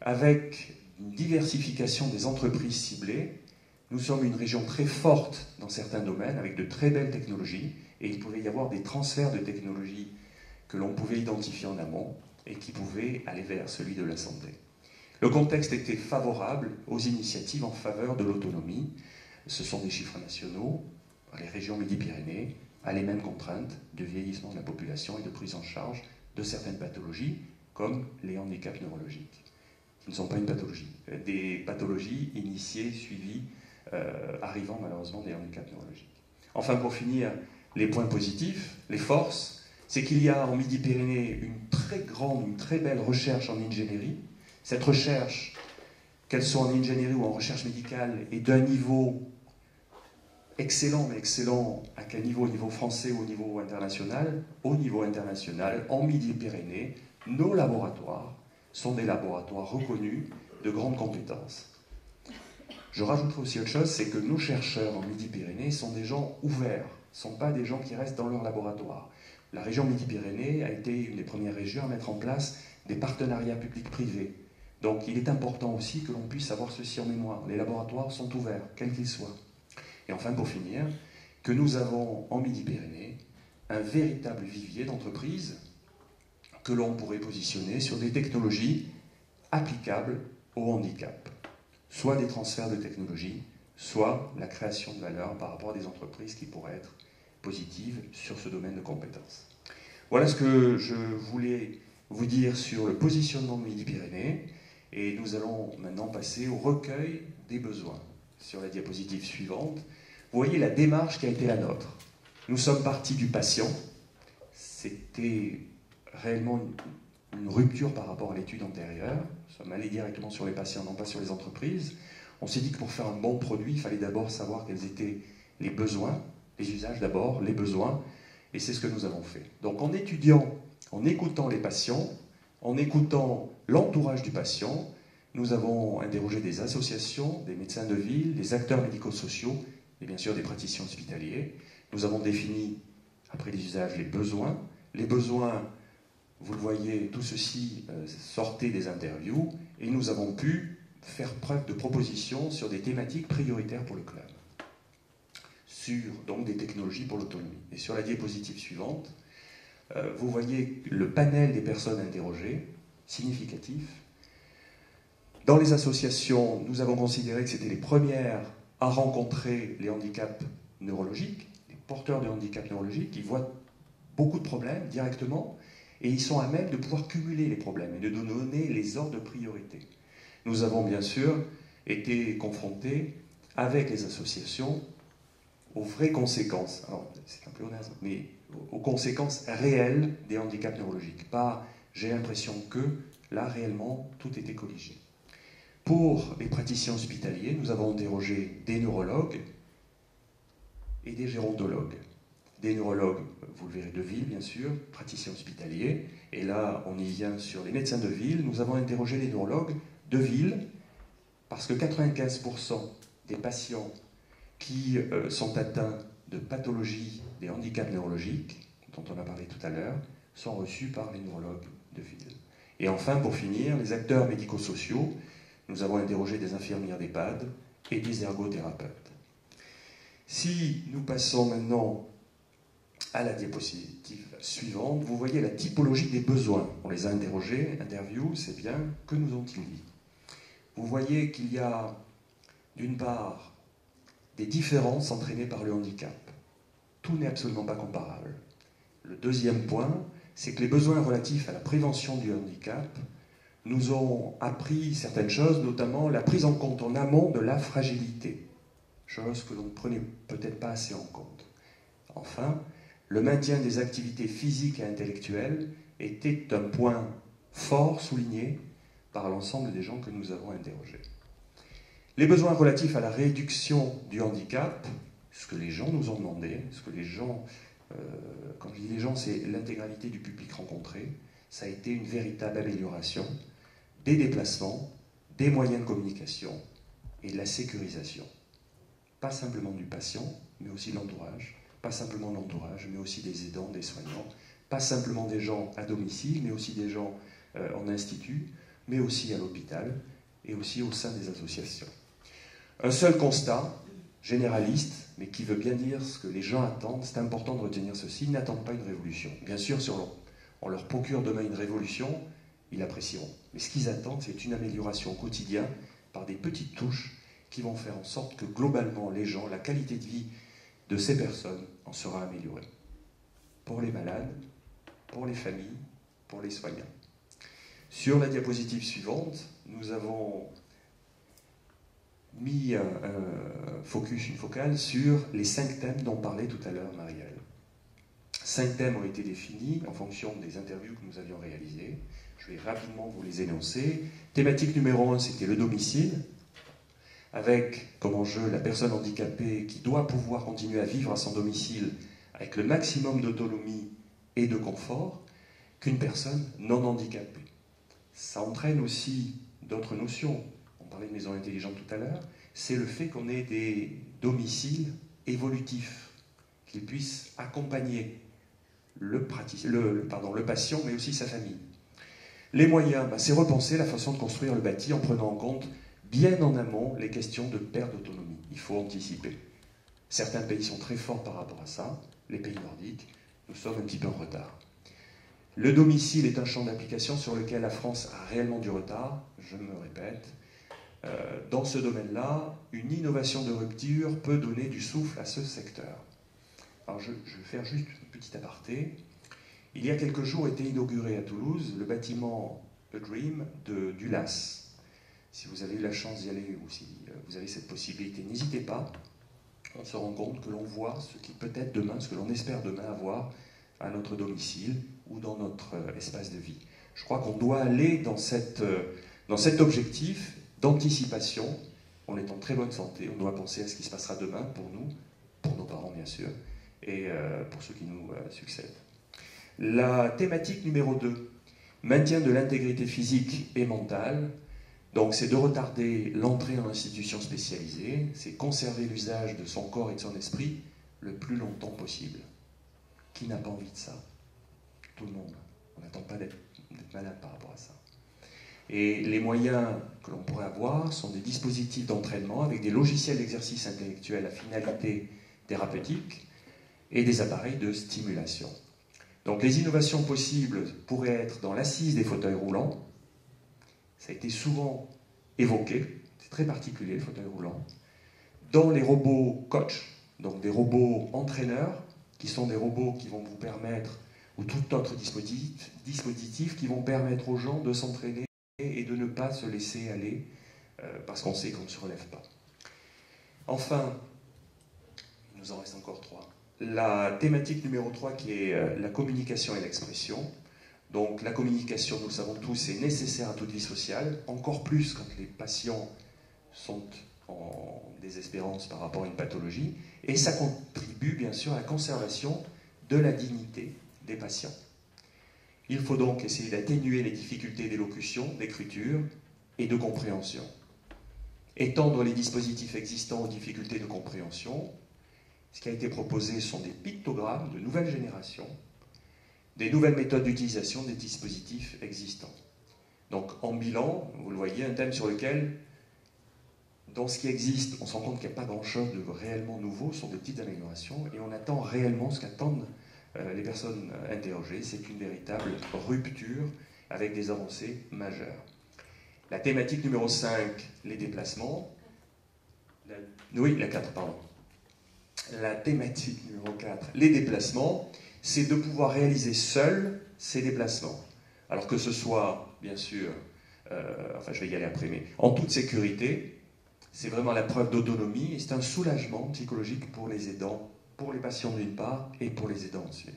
avec une diversification des entreprises ciblées. Nous sommes une région très forte dans certains domaines, avec de très belles technologies, et il pouvait y avoir des transferts de technologies que l'on pouvait identifier en amont et qui pouvaient aller vers celui de la santé. Le contexte était favorable aux initiatives en faveur de l'autonomie. Ce sont des chiffres nationaux. Les régions Midi-Pyrénées a les mêmes contraintes de vieillissement de la population et de prise en charge de certaines pathologies, comme les handicaps neurologiques, qui ne sont pas une pathologie, des pathologies initiées, suivies, euh, arrivant malheureusement des handicaps neurologiques. Enfin, pour finir, les points positifs, les forces, c'est qu'il y a en Midi-Pyrénées une très grande, une très belle recherche en ingénierie. Cette recherche, qu'elle soit en ingénierie ou en recherche médicale, est d'un niveau excellent, mais excellent à quel niveau? Au niveau français ou au niveau international? Au niveau international, en Midi-Pyrénées, nos laboratoires sont des laboratoires reconnus de grandes compétences. Je rajouterai aussi autre chose, c'est que nos chercheurs en Midi-Pyrénées sont des gens ouverts sont pas des gens qui restent dans leur laboratoire. La région Midi-Pyrénées a été une des premières régions à mettre en place des partenariats publics-privés. Donc il est important aussi que l'on puisse avoir ceci en mémoire. Les laboratoires sont ouverts, quels qu'ils soient. Et enfin, pour finir, que nous avons en Midi-Pyrénées un véritable vivier d'entreprises que l'on pourrait positionner sur des technologies applicables au handicap. Soit des transferts de technologies, soit la création de valeur par rapport à des entreprises qui pourraient être positives sur ce domaine de compétences. Voilà ce que je voulais vous dire sur le positionnement de Midi-Pyrénées et nous allons maintenant passer au recueil des besoins. Sur la diapositive suivante, vous voyez la démarche qui a été la nôtre. Nous sommes partis du patient. C'était réellement une, rupture par rapport à l'étude antérieure. Nous sommes allés directement sur les patients, non pas sur les entreprises. On s'est dit que pour faire un bon produit, il fallait d'abord savoir quels étaient les besoins, les usages d'abord, les besoins, et c'est ce que nous avons fait. Donc en étudiant, en écoutant les patients, en écoutant l'entourage du patient, nous avons interrogé des associations, des médecins de ville, des acteurs médico-sociaux et bien sûr des praticiens hospitaliers. Nous avons défini, après les usages, les besoins. Les besoins, vous le voyez, tout ceci euh, sortait des interviews et nous avons pu faire preuve de propositions sur des thématiques prioritaires pour le club. sur donc, des technologies pour l'autonomie. Et sur la diapositive suivante, euh, vous voyez le panel des personnes interrogées, significatif. Dans les associations, nous avons considéré que c'était les premières à rencontrer les handicaps neurologiques, les porteurs de handicaps neurologiques, qui voient beaucoup de problèmes directement, et ils sont à même de pouvoir cumuler les problèmes et de donner les ordres de priorité. Nous avons bien sûr été confrontés avec les associations aux vraies conséquences, alors c'est un peu honnête, mais aux conséquences réelles des handicaps neurologiques. Pas j'ai l'impression que, là réellement, tout était colligé. Pour les praticiens hospitaliers, nous avons interrogé des neurologues et des gérontologues. Des neurologues, vous le verrez de ville bien sûr, praticiens hospitaliers, et là on y vient sur les médecins de ville. Nous avons interrogé les neurologues de ville parce que 95% des patients qui euh, sont atteints de pathologies des handicaps neurologiques, dont on a parlé tout à l'heure, sont reçus par les neurologues de ville. Et enfin, pour finir, les acteurs médico-sociaux, nous avons interrogé des infirmières d'EHPAD et des ergothérapeutes. Si nous passons maintenant à la diapositive suivante, vous voyez la typologie des besoins. On les a interrogés, interview, c'est bien. Que nous ont-ils dit? Vous voyez qu'il y a, d'une part, des différences entraînées par le handicap. Tout n'est absolument pas comparable. Le deuxième point, c'est que les besoins relatifs à la prévention du handicap nous ont appris certaines choses, notamment la prise en compte en amont de la fragilité, chose que l'on ne prenait peut-être pas assez en compte. Enfin, le maintien des activités physiques et intellectuelles était un point fort souligné par l'ensemble des gens que nous avons interrogés. Les besoins relatifs à la réduction du handicap, ce que les gens nous ont demandé, ce que les gens, euh, quand je dis les gens, c'est l'intégralité du public rencontré, ça a été une véritable amélioration des déplacements, des moyens de communication et de la sécurisation. Pas simplement du patient, mais aussi de l'entourage, pas simplement l'entourage, mais aussi des aidants, des soignants, pas simplement des gens à domicile, mais aussi des gens euh, en institut, mais aussi à l'hôpital et aussi au sein des associations. Un seul constat, généraliste, mais qui veut bien dire ce que les gens attendent, c'est important de retenir ceci, ils n'attendent pas une révolution. Bien sûr, si on leur procure demain une révolution, ils l'apprécieront. Mais ce qu'ils attendent, c'est une amélioration au quotidien par des petites touches qui vont faire en sorte que globalement, les gens, la qualité de vie de ces personnes en sera améliorée. Pour les malades, pour les familles, pour les soignants. Sur la diapositive suivante, nous avons mis un, focus, une focale sur les cinq thèmes dont parlait tout à l'heure Marielle. Cinq thèmes ont été définis en fonction des interviews que nous avions réalisées. Je vais rapidement vous les énoncer. Thématique numéro un, c'était le domicile avec comme enjeu la personne handicapée qui doit pouvoir continuer à vivre à son domicile avec le maximum d'autonomie et de confort qu'une personne non handicapée. Ça entraîne aussi d'autres notions. On parlait de maison intelligente tout à l'heure. C'est le fait qu'on ait des domiciles évolutifs, qu'ils puissent accompagner le, pardon, le patient, mais aussi sa famille. Les moyens, bah, c'est repenser la façon de construire le bâti en prenant en compte bien en amont les questions de perte d'autonomie. Il faut anticiper. Certains pays sont très forts par rapport à ça, les pays nordiques, nous sommes un petit peu en retard. Le domicile est un champ d'application sur lequel la France a réellement du retard, je me répète. Euh, dans ce domaine-là, une innovation de rupture peut donner du souffle à ce secteur. Alors je, vais faire juste une petite aparté. Il y a quelques jours était inauguré à Toulouse le bâtiment A Dream de, du LAS, si vous avez eu la chance d'y aller ou si euh, vous avez cette possibilité, n'hésitez pas. On se rend compte que l'on voit ce qui peut être demain, ce que l'on espère demain avoir à notre domicile ou dans notre euh, espace de vie. Je crois qu'on doit aller dans, cette, euh, dans cet objectif d'anticipation. On est en très bonne santé, on doit penser à ce qui se passera demain pour nous, pour nos parents bien sûr, et pour ceux qui nous succèdent. La thématique numéro 2, maintien de l'intégrité physique et mentale, donc c'est de retarder l'entrée en institution spécialisée, c'est conserver l'usage de son corps et de son esprit le plus longtemps possible. Qui n'a pas envie de ça? Le monde. On n'attend pas d'être malade par rapport à ça. Et les moyens que l'on pourrait avoir sont des dispositifs d'entraînement avec des logiciels d'exercice intellectuel à finalité thérapeutiques et des appareils de stimulation. Donc les innovations possibles pourraient être dans l'assise des fauteuils roulants. Ça a été souvent évoqué, c'est très particulier le fauteuil roulant. Dans les robots coach, donc des robots entraîneurs, qui sont des robots qui vont vous permettre, ou tout autre dispositif, qui vont permettre aux gens de s'entraîner et de ne pas se laisser aller euh, parce qu'on sait qu'on ne se relève pas. Enfin, il nous en reste encore trois. La thématique numéro 3 qui est euh, la communication et l'expression. Donc la communication, nous le savons tous, est nécessaire à toute vie sociale, encore plus quand les patients sont en désespérance par rapport à une pathologie, et ça contribue bien sûr à la conservation de la dignité patients. Il faut donc essayer d'atténuer les difficultés d'élocution, d'écriture et de compréhension. Étendre les dispositifs existants aux difficultés de compréhension. Ce qui a été proposé sont des pictogrammes de nouvelle génération, des nouvelles méthodes d'utilisation des dispositifs existants. Donc en bilan, vous le voyez, un thème sur lequel, dans ce qui existe, on se rend compte qu'il n'y a pas grand-chose de réellement nouveau, ce sont des petites améliorations, et on attend réellement ce qu'attendent les personnes interrogées. C'est une véritable rupture avec des avancées majeures. La thématique numéro 5, les déplacements. oui, la 4, pardon. La thématique numéro 4, les déplacements, c'est de pouvoir réaliser seul ces déplacements. Alors que ce soit, bien sûr, euh, enfin je vais y aller après, mais en toute sécurité, c'est vraiment la preuve d'autonomie et c'est un soulagement psychologique pour les aidants pour les patients d'une part et pour les aidants ensuite.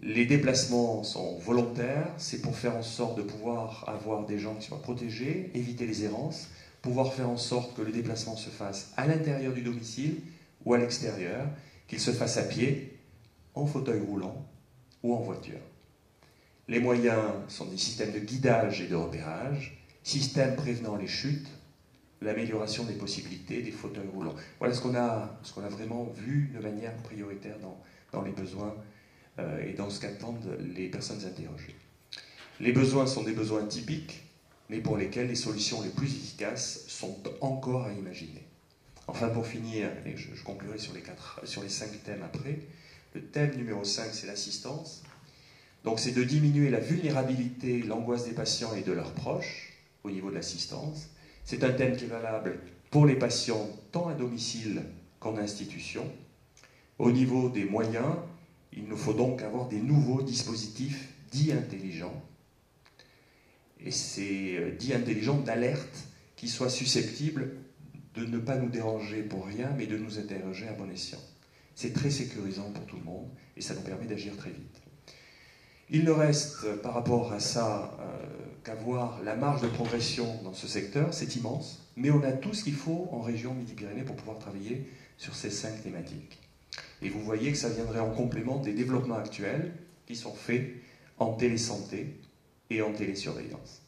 Les déplacements sont volontaires, c'est pour faire en sorte de pouvoir avoir des gens qui soient protégés, éviter les errances, pouvoir faire en sorte que le déplacement se fasse à l'intérieur du domicile ou à l'extérieur, qu'il se fasse à pied, en fauteuil roulant ou en voiture. Les moyens sont des systèmes de guidage et de repérage, systèmes prévenant les chutes, l'amélioration des possibilités des fauteuils roulants. Voilà ce qu'on a, ce a vraiment vu de manière prioritaire dans, les besoins euh, et dans ce qu'attendent les personnes interrogées. Les besoins sont des besoins typiques, mais pour lesquels les solutions les plus efficaces sont encore à imaginer. Enfin, pour finir, et je, je conclurai sur les, quatre, sur les cinq thèmes après, le thème numéro 5, c'est l'assistance. Donc, c'est de diminuer la vulnérabilité, l'angoisse des patients et de leurs proches au niveau de l'assistance. C'est un thème qui est valable pour les patients tant à domicile qu'en institution. Au niveau des moyens, il nous faut donc avoir des nouveaux dispositifs dits intelligents. Et c'est euh, dits intelligents d'alerte qui soient susceptibles de ne pas nous déranger pour rien, mais de nous interroger à bon escient. C'est très sécurisant pour tout le monde et ça nous permet d'agir très vite. Il ne reste par rapport à ça euh, qu'à voir la marge de progression dans ce secteur, c'est immense, mais on a tout ce qu'il faut en région Midi-Pyrénées pour pouvoir travailler sur ces cinq thématiques. Et vous voyez que ça viendrait en complément des développements actuels qui sont faits en télésanté et en télésurveillance.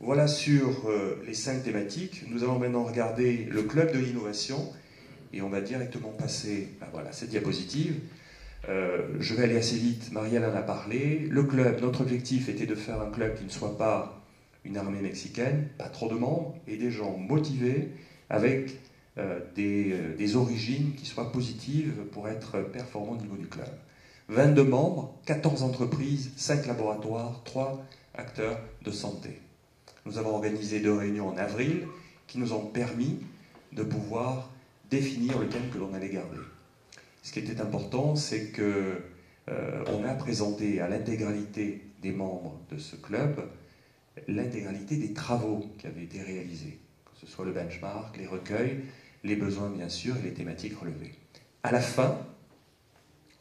Voilà sur euh, les cinq thématiques. Nous allons maintenant regarder le club de l'innovation et on va directement passer à voilà, cette diapositive. Euh, je vais aller assez vite, Marielle en a parlé. Le club, notre objectif était de faire un club qui ne soit pas une armée mexicaine, pas trop de membres, et des gens motivés avec euh, des, euh, des, origines qui soient positives pour être performants au niveau du club. 22 membres, 14 entreprises, 5 laboratoires, 3 acteurs de santé. Nous avons organisé deux réunions en avril qui nous ont permis de pouvoir définir le thème que l'on allait garder. Ce qui était important, c'est que euh, on a présenté à l'intégralité des membres de ce club l'intégralité des travaux qui avaient été réalisés, que ce soit le benchmark, les recueils, les besoins bien sûr et les thématiques relevées. À la fin,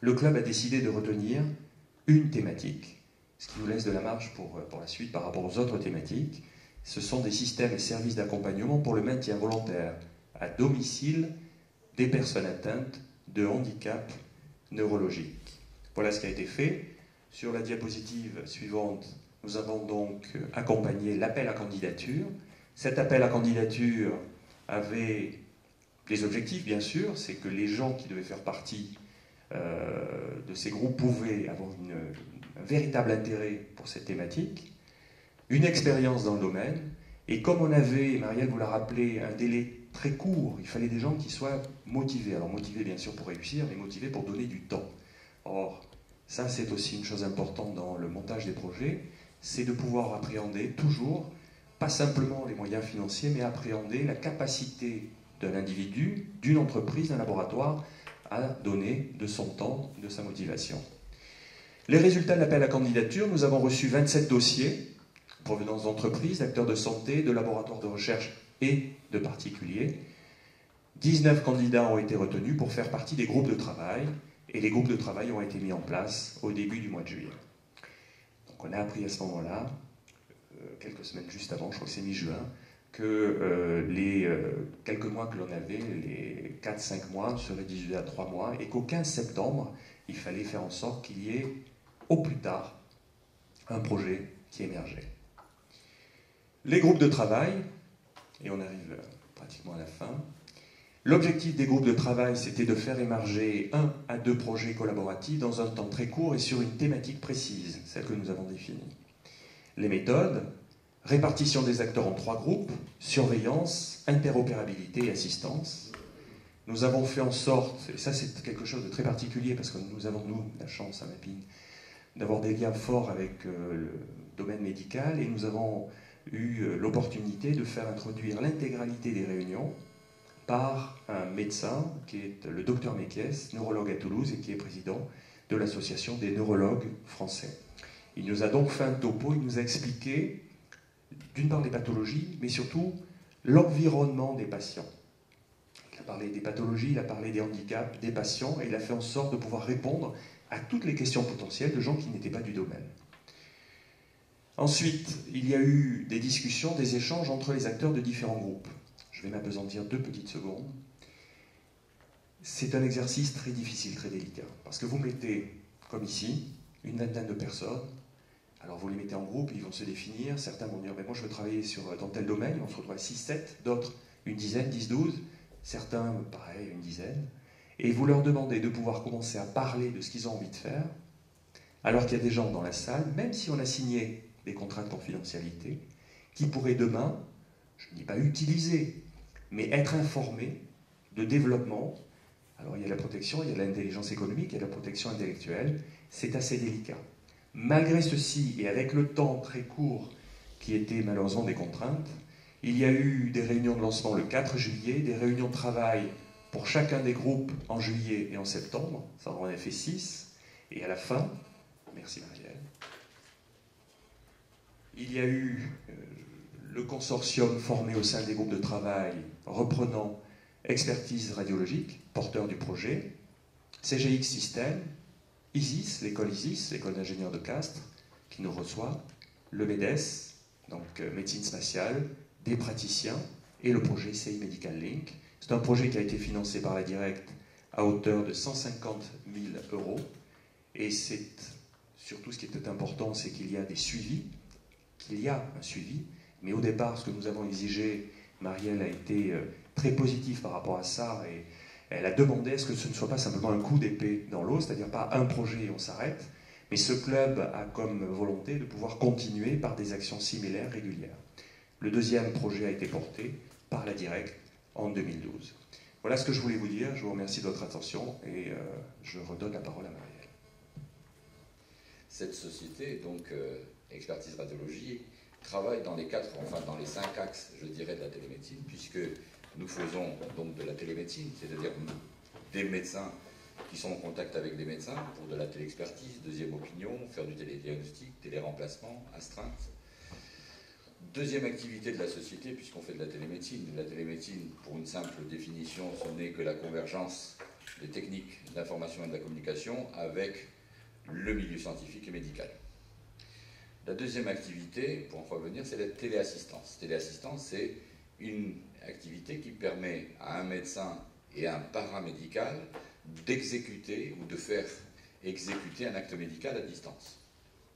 le club a décidé de retenir une thématique, ce qui nous laisse de la marge pour, pour la suite par rapport aux autres thématiques. Ce sont des systèmes et services d'accompagnement pour le maintien volontaire à domicile des personnes atteintes de handicap neurologique. Voilà ce qui a été fait. Sur la diapositive suivante, nous avons donc accompagné l'appel à candidature. Cet appel à candidature avait des objectifs, bien sûr, c'est que les gens qui devaient faire partie euh, de ces groupes pouvaient avoir un véritable intérêt pour cette thématique, une expérience dans le domaine, et comme on avait, Marielle vous l'a rappelé, un délai très court. Il fallait des gens qui soient motivés. Alors motivés bien sûr pour réussir, mais motivés pour donner du temps. Or, ça c'est aussi une chose importante dans le montage des projets, c'est de pouvoir appréhender toujours, pas simplement les moyens financiers, mais appréhender la capacité d'un individu, d'une entreprise, d'un laboratoire à donner de son temps, de sa motivation. Les résultats de l'appel à candidature, nous avons reçu 27 dossiers provenant d'entreprises, d'acteurs de santé, de laboratoires de recherche et de particuliers. 19 candidats ont été retenus pour faire partie des groupes de travail et les groupes de travail ont été mis en place au début du mois de juillet. Donc on a appris à ce moment-là, euh, quelques semaines juste avant, je crois que c'est mi-juin, que euh, les euh, quelques mois que l'on avait, les 4-5 mois, seraient réduisaient à 3 mois, et qu'au 15 septembre, il fallait faire en sorte qu'il y ait au plus tard un projet qui émergeait. Les groupes de travail, et on arrive pratiquement à la fin, l'objectif des groupes de travail, c'était de faire émerger un à deux projets collaboratifs dans un temps très court et sur une thématique précise, celle que nous avons définie. Les méthodes, répartition des acteurs en trois groupes, surveillance, interopérabilité et assistance. Nous avons fait en sorte, et ça c'est quelque chose de très particulier parce que nous avons, nous, la chance à Mapping, d'avoir des liens forts avec euh, le domaine médical et nous avons eu euh, l'opportunité de faire introduire l'intégralité des réunions par un médecin qui est le docteur Mekies, neurologue à Toulouse et qui est président de l'association des neurologues français. Il nous a donc fait un topo, il nous a expliqué d'une part les pathologies, mais surtout l'environnement des patients. Il a parlé des pathologies, il a parlé des handicaps, des patients, et il a fait en sorte de pouvoir répondre à toutes les questions potentielles de gens qui n'étaient pas du domaine. Ensuite, il y a eu des discussions, des échanges entre les acteurs de différents groupes. Je vais m'apesantir deux petites secondes. C'est un exercice très difficile, très délicat, parce que vous mettez, comme ici, une vingtaine de personnes. Alors vous les mettez en groupe, ils vont se définir. Certains vont dire, mais moi je veux travailler sur, dans tel domaine, on se retrouve à 6, 7, d'autres une dizaine, 10, 12, certains, pareil, une dizaine. Et vous leur demandez de pouvoir commencer à parler de ce qu'ils ont envie de faire, alors qu'il y a des gens dans la salle, même si on a signé des contrats de confidentialité, qui pourraient demain, je ne dis pas utiliser, mais être informés de développement. Alors il y a la protection, il y a l'intelligence économique, il y a la protection intellectuelle, c'est assez délicat. Malgré ceci, et avec le temps très court qui était malheureusement des contraintes, il y a eu des réunions de lancement le 4 juillet, des réunions de travail pour chacun des groupes en juillet et en septembre, ça en a fait 6, et à la fin, merci Marielle, il y a eu euh, le consortium formé au sein des groupes de travail reprenant expertise radiologique, porteur du projet, CGX System, ISIS, l'école ISIS, l'école d'ingénieurs de Castres, qui nous reçoit, le MEDES, donc euh, médecine spatiale, des praticiens et le projet CI Medical Link. C'est un projet qui a été financé par la Directe à hauteur de 150 000 euros. Et c'est surtout ce qui était important, c'est qu'il y a des suivis qu'il y a un suivi, mais au départ, ce que nous avons exigé, Marielle a été euh, très positive par rapport à ça, et elle a demandé à ce que ce ne soit pas simplement un coup d'épée dans l'eau, c'est-à-dire pas un projet et on s'arrête, mais ce club a comme volonté de pouvoir continuer par des actions similaires, régulières. Le deuxième projet a été porté par la Directe en 2012. Voilà ce que je voulais vous dire. Je vous remercie de votre attention et euh, je redonne la parole à Marielle. Cette société, donc, euh, expertise radiologie, travaille dans les quatre, enfin dans les cinq axes, je dirais, de la télémédecine, puisque nous faisons donc de la télémédecine, c'est-à-dire des médecins qui sont en contact avec des médecins pour de la téléexpertise, deuxième opinion, faire du télédiagnostic, téléremplacement, astreinte. Deuxième activité de la société, puisqu'on fait de la télémédecine. La télémédecine, pour une simple définition, ce n'est que la convergence des techniques d'information et de la communication avec le milieu scientifique et médical. La deuxième activité, pour en revenir, c'est la téléassistance. Téléassistance, c'est une activité qui permet à un médecin et à un paramédical d'exécuter ou de faire exécuter un acte médical à distance,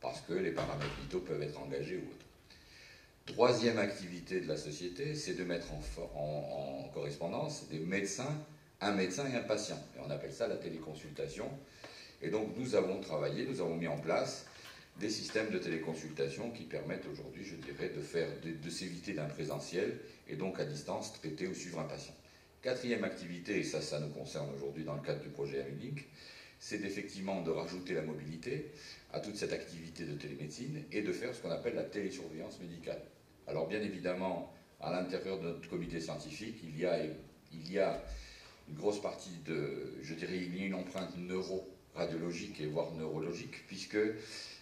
parce que les paramètres vitaux peuvent être engagés ou autres. Troisième activité de la société, c'est de mettre en, en, correspondance des médecins, un médecin et un patient. Et on appelle ça la téléconsultation. Et donc nous avons travaillé, nous avons mis en place des systèmes de téléconsultation qui permettent aujourd'hui, je dirais, de, s'éviter d'un présentiel et donc à distance traiter ou suivre un patient. Quatrième activité, et ça, ça nous concerne aujourd'hui dans le cadre du projet Amilink, c'est effectivement de rajouter la mobilité à toute cette activité de télémédecine et de faire ce qu'on appelle la télésurveillance médicale. Alors bien évidemment, à l'intérieur de notre comité scientifique, il y a, il y a une grosse partie de, je dirais, il y a une empreinte neuro-radiologique et voire neurologique, puisque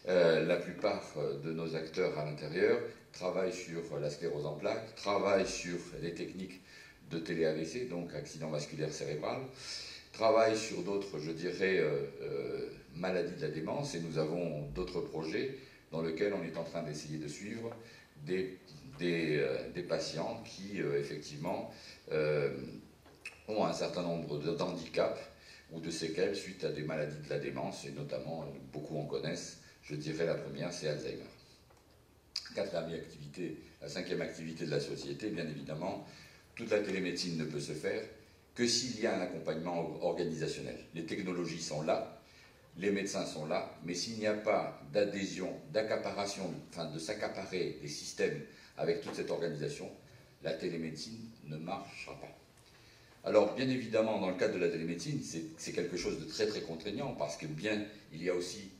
euh, la plupart euh, de nos acteurs à l'intérieur travaillent sur la sclérose en plaques, travaillent sur les techniques de télé-AVC, donc accident vasculaire cérébral, travaillent sur d'autres, je dirais, euh, maladies de la démence, et nous avons d'autres projets dans lesquels on est en train d'essayer de suivre des, des, des patients qui, effectivement, ont un certain nombre d'handicaps ou de séquelles suite à des maladies de la démence, et notamment, beaucoup en connaissent, je dirais la première, c'est Alzheimer. Quatrième activité, la cinquième activité de la société, bien évidemment, toute la télémédecine ne peut se faire que s'il y a un accompagnement organisationnel. Les technologies sont là, les médecins sont là, mais s'il n'y a pas d'adhésion, d'accaparation, enfin de s'accaparer des systèmes avec toute cette organisation, la télémédecine ne marchera pas. Alors, bien évidemment, dans le cadre de la télémédecine, c'est quelque chose de très très contraignant parce que bien, il y a aussi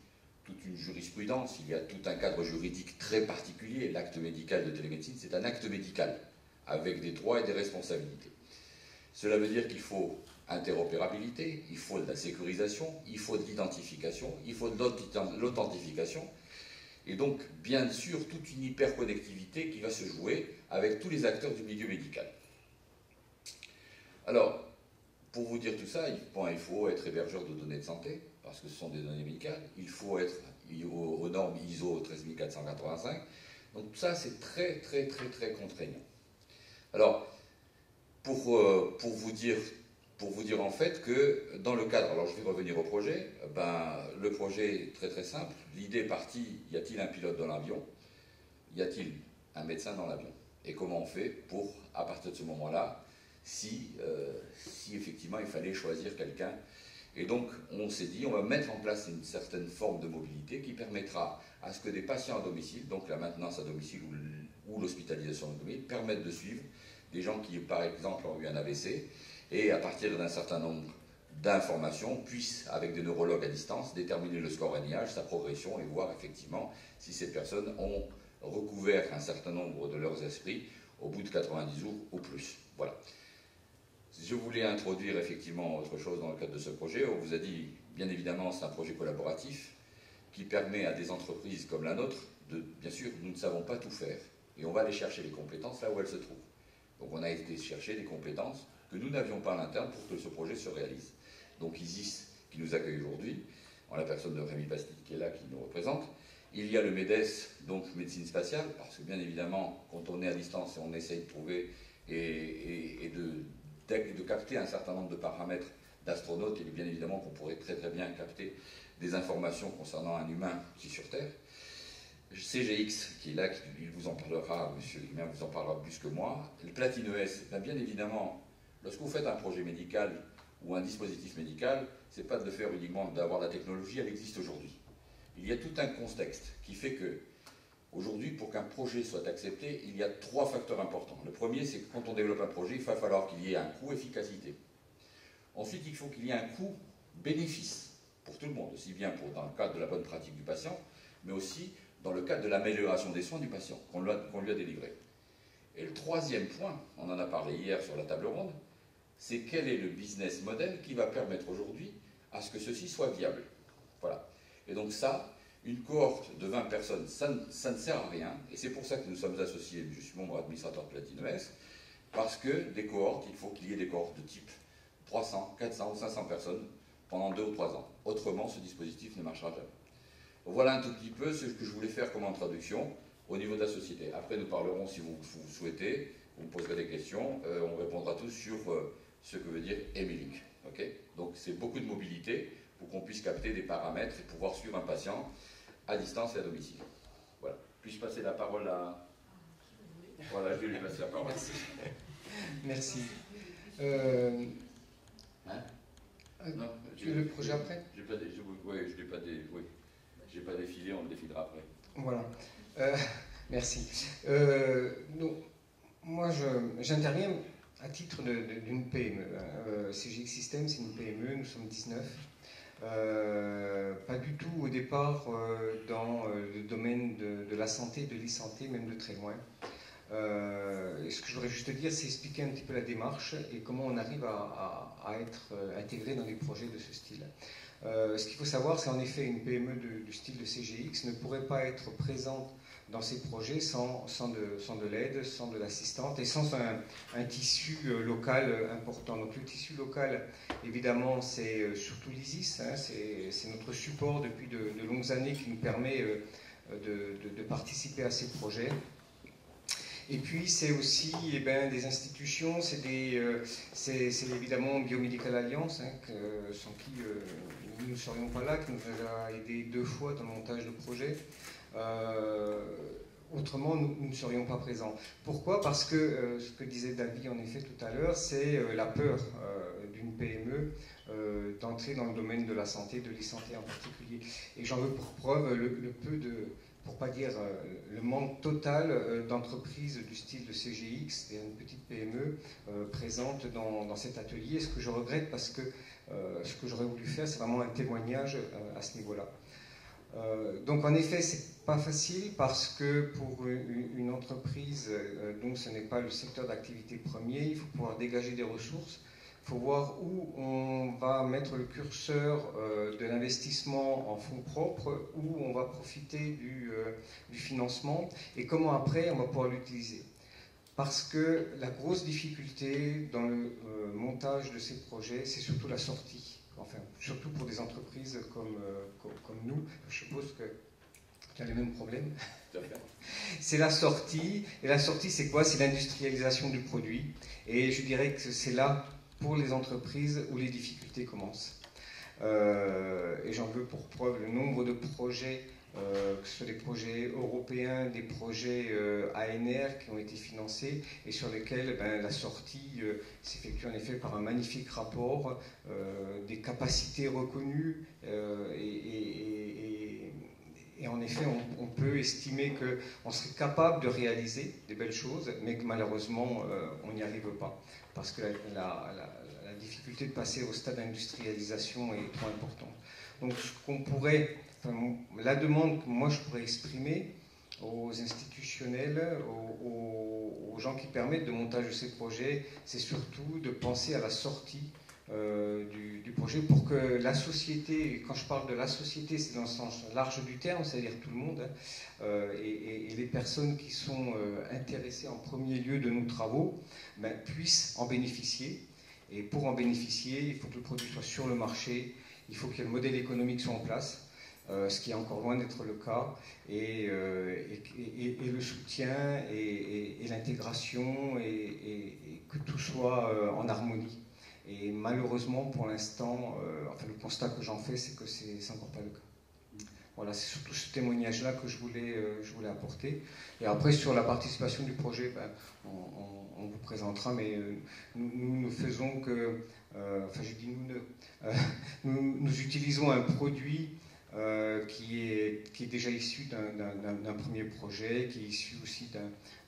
toute une jurisprudence, il y a tout un cadre juridique très particulier. L'acte médical de télémédecine, c'est un acte médical avec des droits et des responsabilités. Cela veut dire qu'il faut interopérabilité, il faut de la sécurisation, il faut de l'identification, il faut de l'authentification, et donc bien sûr toute une hyperconnectivité qui va se jouer avec tous les acteurs du milieu médical. Alors, pour vous dire tout ça, il faut être hébergeur de données de santé, parce que ce sont des données médicales, il faut être aux, normes ISO 13485. Donc tout ça, c'est très, très, très, très contraignant. Alors, pour, euh, pour, vous dire, pour vous dire en fait que dans le cadre, alors je vais revenir au projet, ben, le projet est très très simple. L'idée est partie, y a-t-il un pilote dans l'avion? Y a-t-il un médecin dans l'avion? Et comment on fait pour, à partir de ce moment-là, si, euh, si effectivement il fallait choisir quelqu'un et donc, on s'est dit, on va mettre en place une certaine forme de mobilité qui permettra à ce que des patients à domicile, donc la maintenance à domicile ou l'hospitalisation à domicile, permettent de suivre des gens qui, par exemple, ont eu un AVC et à partir d'un certain nombre d'informations, puissent, avec des neurologues à distance, déterminer le score NIH, sa progression et voir effectivement si ces personnes ont recouvert un certain nombre de leurs esprits au bout de 90 jours ou plus. Voilà. Je voulais introduire effectivement autre chose dans le cadre de ce projet. On vous a dit, bien évidemment, c'est un projet collaboratif qui permet à des entreprises comme la nôtre de, bien sûr, nous ne savons pas tout faire. Et on va aller chercher les compétences là où elles se trouvent. Donc on a été chercher des compétences que nous n'avions pas à l'interne pour que ce projet se réalise. Donc ISIS, qui nous accueille aujourd'hui, en la personne de Rémi Bastille qui est là, qui nous représente. Il y a le MEDES, donc médecine spatiale, parce que bien évidemment, quand on est à distance et on essaye de trouver et de de capter un certain nombre de paramètres d'astronautes, et bien évidemment qu'on pourrait très très bien capter des informations concernant un humain qui est sur Terre. CGX, qui est là, il vous en parlera, monsieur Guimain vous en parlera plus que moi. Le Platine ES, ben, bien évidemment, lorsque vous faites un projet médical ou un dispositif médical, c'est pas de faire uniquement d'avoir la technologie, elle existe aujourd'hui. Il y a tout un contexte qui fait que Aujourd'hui, pour qu'un projet soit accepté, il y a trois facteurs importants. Le premier, c'est que quand on développe un projet, il va falloir qu'il y ait un coût-efficacité. Ensuite, il faut qu'il y ait un coût-bénéfice pour tout le monde, aussi bien dans le cadre de la bonne pratique du patient, mais aussi dans le cadre de l'amélioration des soins du patient qu'on lui, lui, a délivré. Et le troisième point, on en a parlé hier sur la table ronde, c'est quel est le business model qui va permettre aujourd'hui à ce que ceci soit viable. Voilà. Et donc ça, une cohorte de 20 personnes, ça, ne sert à rien, et c'est pour ça que nous sommes associés, je suis membre administrateur de Platinoes, parce que des cohortes, il faut qu'il y ait des cohortes de type 300, 400 ou 500 personnes pendant 2 ou 3 ans. Autrement, ce dispositif ne marchera jamais. Voilà un tout petit peu ce que je voulais faire comme introduction au niveau de la société. Après, nous parlerons, si vous, souhaitez, vous me poserez des questions, euh, on répondra tous sur euh, ce que veut dire Emilink. Donc c'est beaucoup de mobilité pour qu'on puisse capter des paramètres et pouvoir suivre un patient à distance et à domicile. Voilà. Puis-je passer la parole à... Voilà, je vais lui passer la parole. Merci. Merci. Euh... Hein euh non, tu veux le projet après? Je, Oui, je n'ai pas des... Oui. J'ai pas défilé, on le défilera après. Voilà. merci. moi, j'interviens à titre d'une PME. CGX System, c'est une PME, nous sommes 19. Euh, pas du tout au départ euh, dans euh, le domaine de, la santé, de l'e-santé, même de très loin. ce que je voudrais juste dire, c'est expliquer un petit peu la démarche et comment on arrive à, être intégré dans des projets de ce style. ce qu'il faut savoir, c'est en effet une PME du style de CGX ne pourrait pas être présente dans ces projets sans, sans de, sans de l'aide, sans de l'assistante et sans un, tissu euh, local euh, important. Donc le tissu local, évidemment, c'est euh, surtout l'ISIS, hein, c'est notre support depuis de, longues années qui nous permet de, de, participer à ces projets. Et puis c'est aussi eh ben, des institutions, c'est évidemment Biomedical Alliance, hein, sans qui nous ne serions pas là, qui nous a aidé deux fois dans le montage de projet. Euh, autrement, nous, ne serions pas présents. Pourquoi? Parce que euh, ce que disait David en effet tout à l'heure, c'est euh, la peur d'une PME d'entrer dans le domaine de la santé, de l'e-santé en particulier. Et j'en veux pour preuve le, peu de, pour pas dire le manque total d'entreprises du style de CGX, c'est une petite PME présente dans, dans, cet atelier, ce que je regrette parce que ce que j'aurais voulu faire, c'est vraiment un témoignage à ce niveau-là. Euh, donc en effet, c'est pas facile parce que pour une entreprise euh, dont ce n'est pas le secteur d'activité premier, il faut pouvoir dégager des ressources. Il faut voir où on va mettre le curseur euh, de l'investissement en fonds propres, où on va profiter du, du, financement et comment après on va pouvoir l'utiliser. Parce que la grosse difficulté dans le montage de ces projets, c'est surtout la sortie enfin, surtout pour des entreprises comme, euh, comme, nous, je suppose que tu as les mêmes problèmes. c'est la sortie. Et la sortie, c'est quoi? C'est l'industrialisation du produit. Et je dirais que c'est là, pour les entreprises, où les difficultés commencent. Euh, et j'en veux pour preuve le nombre de projets euh, que ce soit des projets européens, des projets euh, ANR qui ont été financés et sur lesquels ben, la sortie euh, s'effectue en effet par un magnifique rapport, des capacités reconnues et, en effet on, peut estimer qu'on serait capable de réaliser des belles choses, mais que malheureusement on n'y arrive pas parce que la, la difficulté de passer au stade d'industrialisation est trop importante. Donc ce qu'on pourrait la demande que moi je pourrais exprimer aux institutionnels, aux, gens qui permettent le montage de ces projets, c'est surtout de penser à la sortie euh, du, projet pour que la société, quand je parle de la société, c'est dans le sens large du terme, c'est-à-dire tout le monde, hein, euh, et, les personnes qui sont euh, intéressées en premier lieu de nos travaux, ben, puissent en bénéficier. Et pour en bénéficier, il faut que le produit soit sur le marché, il faut que le modèle économique soit en place. Euh, ce qui est encore loin d'être le cas, et, euh, le soutien et, l'intégration et, que tout soit euh, en harmonie. Et malheureusement, pour l'instant, enfin, le constat que j'en fais, c'est que c'est encore pas le cas. Voilà, c'est surtout ce témoignage-là que je voulais, je voulais apporter. Et après, sur la participation du projet, ben, on, vous présentera, mais nous, ne faisons que, enfin je dis nous, nous, nous utilisons un produit euh, qui, est, déjà issu d'un premier projet, qui est issu aussi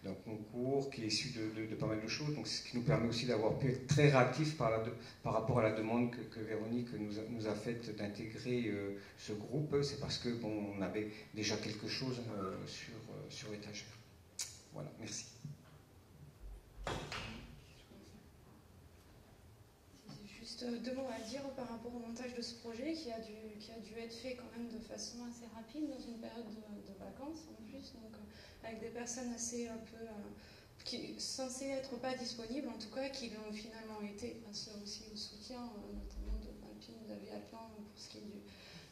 d'un concours, qui est issu de, pas mal de choses. Donc, ce qui nous permet aussi d'avoir pu être très réactif par, rapport à la demande que, Véronique nous a, faite d'intégrer euh, ce groupe. C'est parce que bon, on avait déjà quelque chose euh, sur, sur l'étagère. Voilà, merci. Deux mots à dire par rapport au montage de ce projet qui a dû, qui a dû être fait quand même de façon assez rapide dans une période de, vacances en plus, donc euh, avec des personnes assez un peu euh, censées être pas disponibles en tout cas, qui l'ont finalement été grâce aussi au soutien euh, notamment de Alpine, Atlan pour ce qui est du,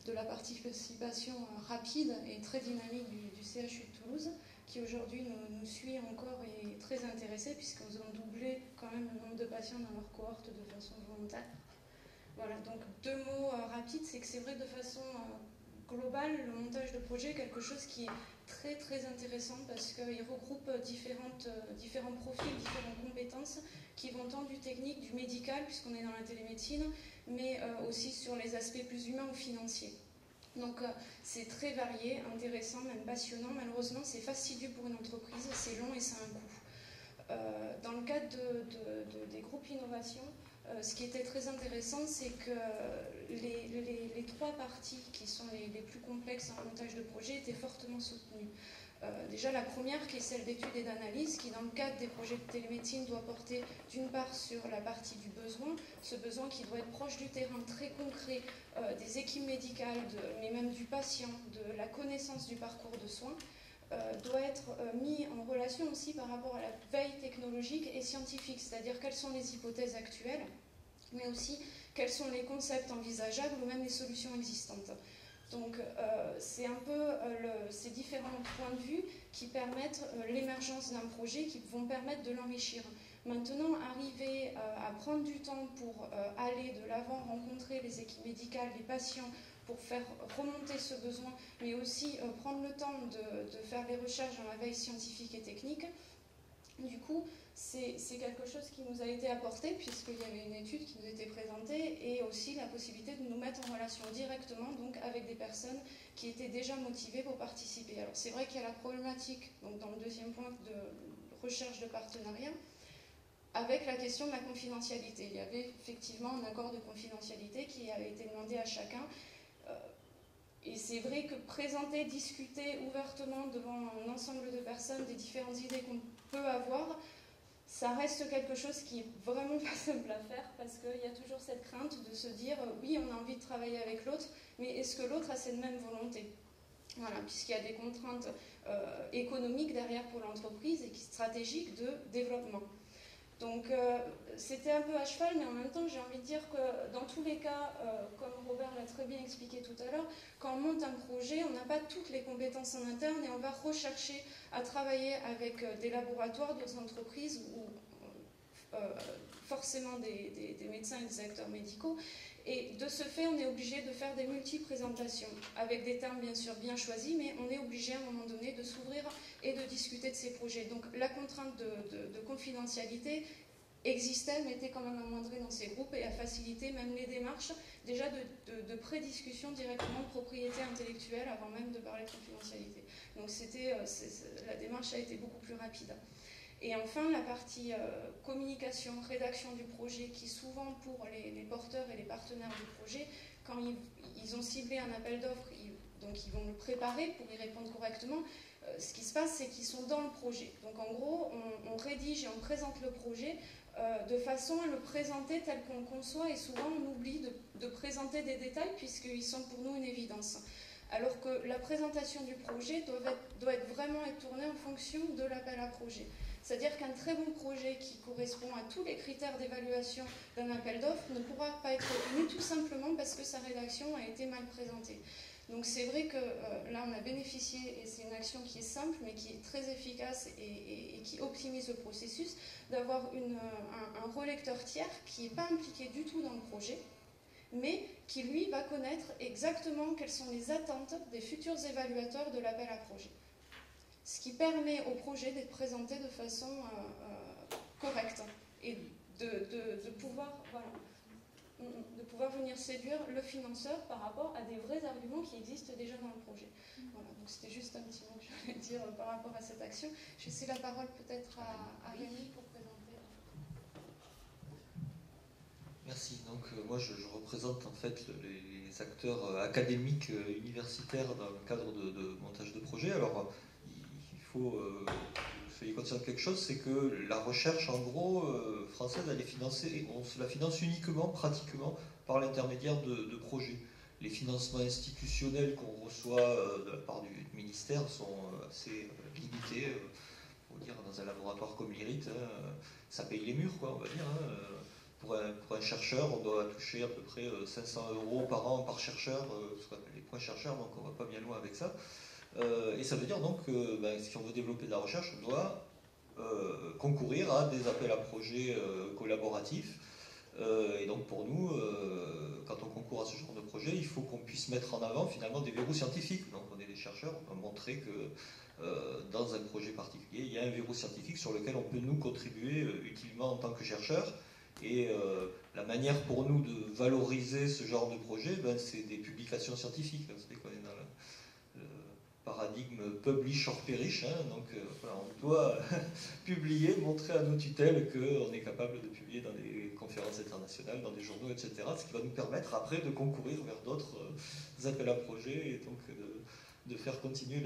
de la participation rapide et très dynamique du CHU de Toulouse qui aujourd'hui nous, suit encore et est très intéressé puisqu'ils ont doublé quand même le nombre de patients dans leur cohorte de façon volontaire. Voilà, donc deux mots euh, rapides, c'est que c'est vrai de façon euh, globale, le montage de projet est quelque chose qui est très très intéressant parce qu'il regroupe différentes, euh, différents profils, différentes compétences qui vont tant du technique, du médical, puisqu'on est dans la télémédecine, mais aussi sur les aspects plus humains ou financiers. Donc c'est très varié, intéressant, même passionnant. Malheureusement, c'est fastidieux pour une entreprise, c'est long et ça a un coût. dans le cadre des groupes innovation, ce qui était très intéressant, c'est que les, trois parties qui sont les, les, plus complexes en montage de projet étaient fortement soutenues. Euh, déjà la première qui est celle d'études et d'analyse, qui dans le cadre des projets de télémédecine doit porter d'une part sur la partie du besoin, ce besoin qui doit être proche du terrain, très concret, euh, des équipes médicales, mais même du patient, de la connaissance du parcours de soins, euh, doit être mis en relation aussi par rapport à la veille technologique et scientifique, c'est-à-dire quelles sont les hypothèses actuelles, mais aussi quels sont les concepts envisageables ou même les solutions existantes. Donc euh, c'est un peu euh, ces différents points de vue qui permettent euh, l'émergence d'un projet, qui vont permettre de l'enrichir. Maintenant, arriver à prendre du temps pour aller de l'avant, rencontrer les équipes médicales, les patients, pour faire remonter ce besoin, mais aussi prendre le temps de, faire des recherches dans la veille scientifique et technique, du coup, c'est quelque chose qui nous a été apporté puisqu'il y avait une étude qui nous était présentée et aussi la possibilité de nous mettre en relation directement donc avec des personnes qui étaient déjà motivées pour participer. Alors c'est vrai qu'il y a la problématique donc dans le deuxième point de recherche de partenariat avec la question de la confidentialité. Il y avait effectivement un accord de confidentialité qui avait été demandé à chacun. Euh, et c'est vrai que présenter, discuter ouvertement devant un ensemble de personnes des différentes idées qu'on peut avoir, ça reste quelque chose qui est vraiment pas simple à faire parce qu'il y a toujours cette crainte de se dire euh, oui, on a envie de travailler avec l'autre, mais est-ce que l'autre a cette même volonté? Voilà, puisqu'il y a des contraintes euh, économiques derrière pour l'entreprise et qui stratégiques de développement. Donc euh, c'était un peu à cheval, mais en même temps j'ai envie de dire que dans tous les cas, euh, comme Robert l'a très bien expliqué tout à l'heure, quand on monte un projet, on n'a pas toutes les compétences en interne et on va rechercher à travailler avec euh, des laboratoires, d'autres entreprises ou forcément des, des, médecins et des acteurs médicaux. Et de ce fait, on est obligé de faire des multi-présentations, avec des termes bien sûr bien choisis, mais on est obligé à un moment donné de s'ouvrir et de discuter de ces projets. Donc la contrainte de, confidentialité existait, mais était quand même amoindrée dans ces groupes et a facilité même les démarches déjà de, de pré-discussion directement de propriété intellectuelle avant même de parler de confidentialité. Donc c'était, euh, la démarche a été beaucoup plus rapide. Et enfin, la partie euh, communication, rédaction du projet, qui souvent pour les, porteurs et les partenaires du projet, quand ils, ont ciblé un appel d'offres, donc ils vont le préparer pour y répondre correctement. Euh, ce qui se passe, c'est qu'ils sont dans le projet. Donc en gros, on, rédige et on présente le projet euh, de façon à le présenter tel qu'on le conçoit, et souvent on oublie de, présenter des détails puisqu'ils sont pour nous une évidence alors que la présentation du projet doit être, doit être, vraiment tournée en fonction de l'appel à projet. C'est-à-dire qu'un très bon projet qui correspond à tous les critères d'évaluation d'un appel d'offres ne pourra pas être retenu tout simplement parce que sa rédaction a été mal présentée. Donc c'est vrai que euh, là on a bénéficié, et c'est une action qui est simple mais qui est très efficace et, qui optimise le processus, d'avoir un, un relecteur tiers qui n'est pas impliqué du tout dans le projet, mais qui lui va connaître exactement quelles sont les attentes des futurs évaluateurs de l'appel à projet ce qui permet au projet d'être présenté de façon euh, euh, correcte et de, pouvoir, de pouvoir venir séduire le financeur par rapport à des vrais arguments qui existent déjà dans le projet. Voilà, donc c'était juste un petit mot que je voulais dire par rapport à cette action. Je vais laisser la parole peut-être à, à Rémi pour présenter. Merci. Donc euh, moi je, représente en fait les, acteurs académiques universitaires dans le cadre de, de montage de projet. Alors faut euh, conscient de quelque chose, c'est que la recherche, en gros, euh, française, elle est financée, on se la finance uniquement, pratiquement, par l'intermédiaire de, projets. Les financements institutionnels qu'on reçoit euh, de la part du ministère sont assez limités. dire, dans un laboratoire comme l'IRIT, hein, ça paye les murs, quoi, on va dire. Hein. Pour un, pour un, chercheur, on doit toucher à peu près 500 euros par an par chercheur, ce qu'on appelle les points chercheurs, donc on va pas bien loin avec ça. Euh, et ça veut dire donc que ben, si on veut développer de la recherche, on doit euh, concourir à des appels à projets euh, collaboratifs. et donc pour nous, quand on concourt à ce genre de projet, il faut qu'on puisse mettre en avant finalement des verrous scientifiques. Donc on est des chercheurs, on peut montrer que dans un projet particulier, il y a un verrou scientifique sur lequel on peut nous contribuer utilement en tant que chercheurs Et la manière pour nous de valoriser ce genre de projet, ben, c'est des publications scientifiques. Paradigme publish or perish. Hein. donc on doit publier, montrer à nos tutelles qu'on est capable de publier dans des conférences internationales, dans des journaux, etc. Ce qui va nous permettre après de concourir vers d'autres appels à projets et donc de faire continuer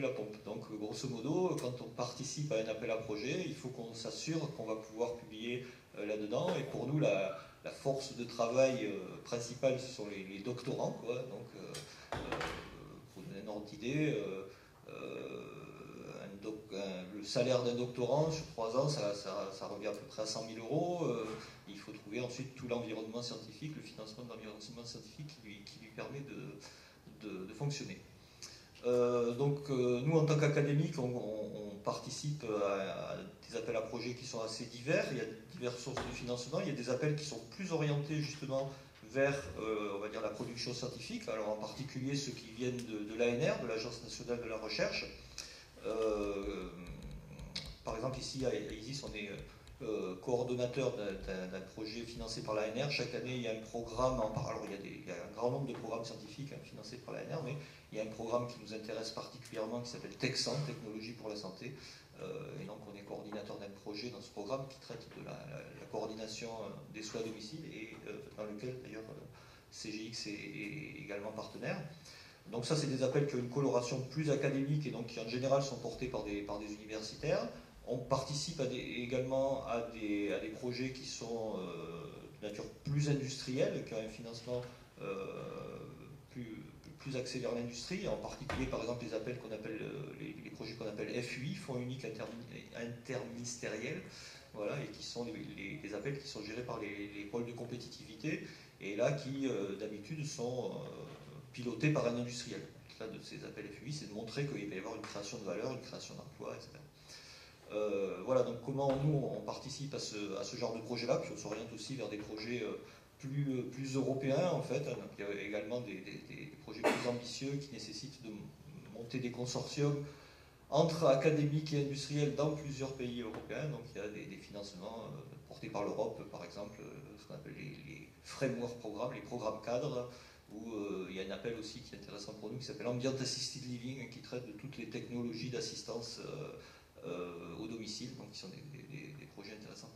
la, pompe. Donc, grosso modo, quand on participe à un appel à projet, il faut qu'on s'assure qu'on va pouvoir publier euh, là-dedans. Et pour nous, la, force de travail euh, principale, ce sont les, doctorants. Donc, euh, un ordre d'idée, le salaire d'un doctorant sur trois ans, ça, revient à peu près à 100 000 euros. il faut trouver ensuite tout l'environnement scientifique, le financement de l'environnement scientifique qui lui, permet de, fonctionner. Euh, donc euh, nous, en tant qu'académiques, on, participe à, des appels à projets qui sont assez divers. Il y a diverses sources de financement. Il y a des appels qui sont plus orientés justement vers, euh, on va dire, la production scientifique. Alors en particulier ceux qui viennent de, l'ANR, de l'Agence nationale de la recherche. par exemple, ici à ISIS, on est coordonnateur d'un projet financé par l'ANR. Chaque année, il y a un programme, alors il y, a il y a un grand nombre de programmes scientifiques hein, financés par l'ANR, mais il y a un programme qui nous intéresse particulièrement qui s'appelle Texan, Technologie pour la santé. Euh, et donc on est coordinateur d'un projet dans ce programme qui traite de la, coordination euh, des soins à domicile et euh, dans lequel d'ailleurs CGX est, également partenaire. Donc ça c'est des appels qui ont une coloration plus académique et donc qui en général sont portés par des, par des universitaires. On participe également à des, à des, projets qui sont de nature plus industrielle, qui ont un financement plus l'industrie, en particulier par exemple les appels qu'on appelle euh, les, projets qu'on appelle FUI, Fonds unique interministériel, voilà, et qui sont les, appels qui sont gérés par les, pôles de compétitivité, et là qui euh, d'habitude sont euh, pilotés par un industriel. Là, de ces appels FUI, c'est de montrer qu'il va y avoir une création de valeur, une création d'emploi, etc. voilà, donc comment nous on participe à ce, à ce genre de projet-là, puis on s'oriente aussi vers des projets plus, plus européens en fait. il y a également des, projets plus ambitieux qui nécessitent de monter des consortiums entre académiques et industriels dans plusieurs pays européens. Donc il y a des, financements euh, portés par l'Europe, par exemple, euh, ce qu'on appelle les, framework programmes, les programmes cadres, où euh, il y a un appel aussi qui est intéressant pour nous qui s'appelle Ambient Assisted Living, qui traite de toutes les technologies d'assistance au domicile, donc qui sont des, des projets intéressants.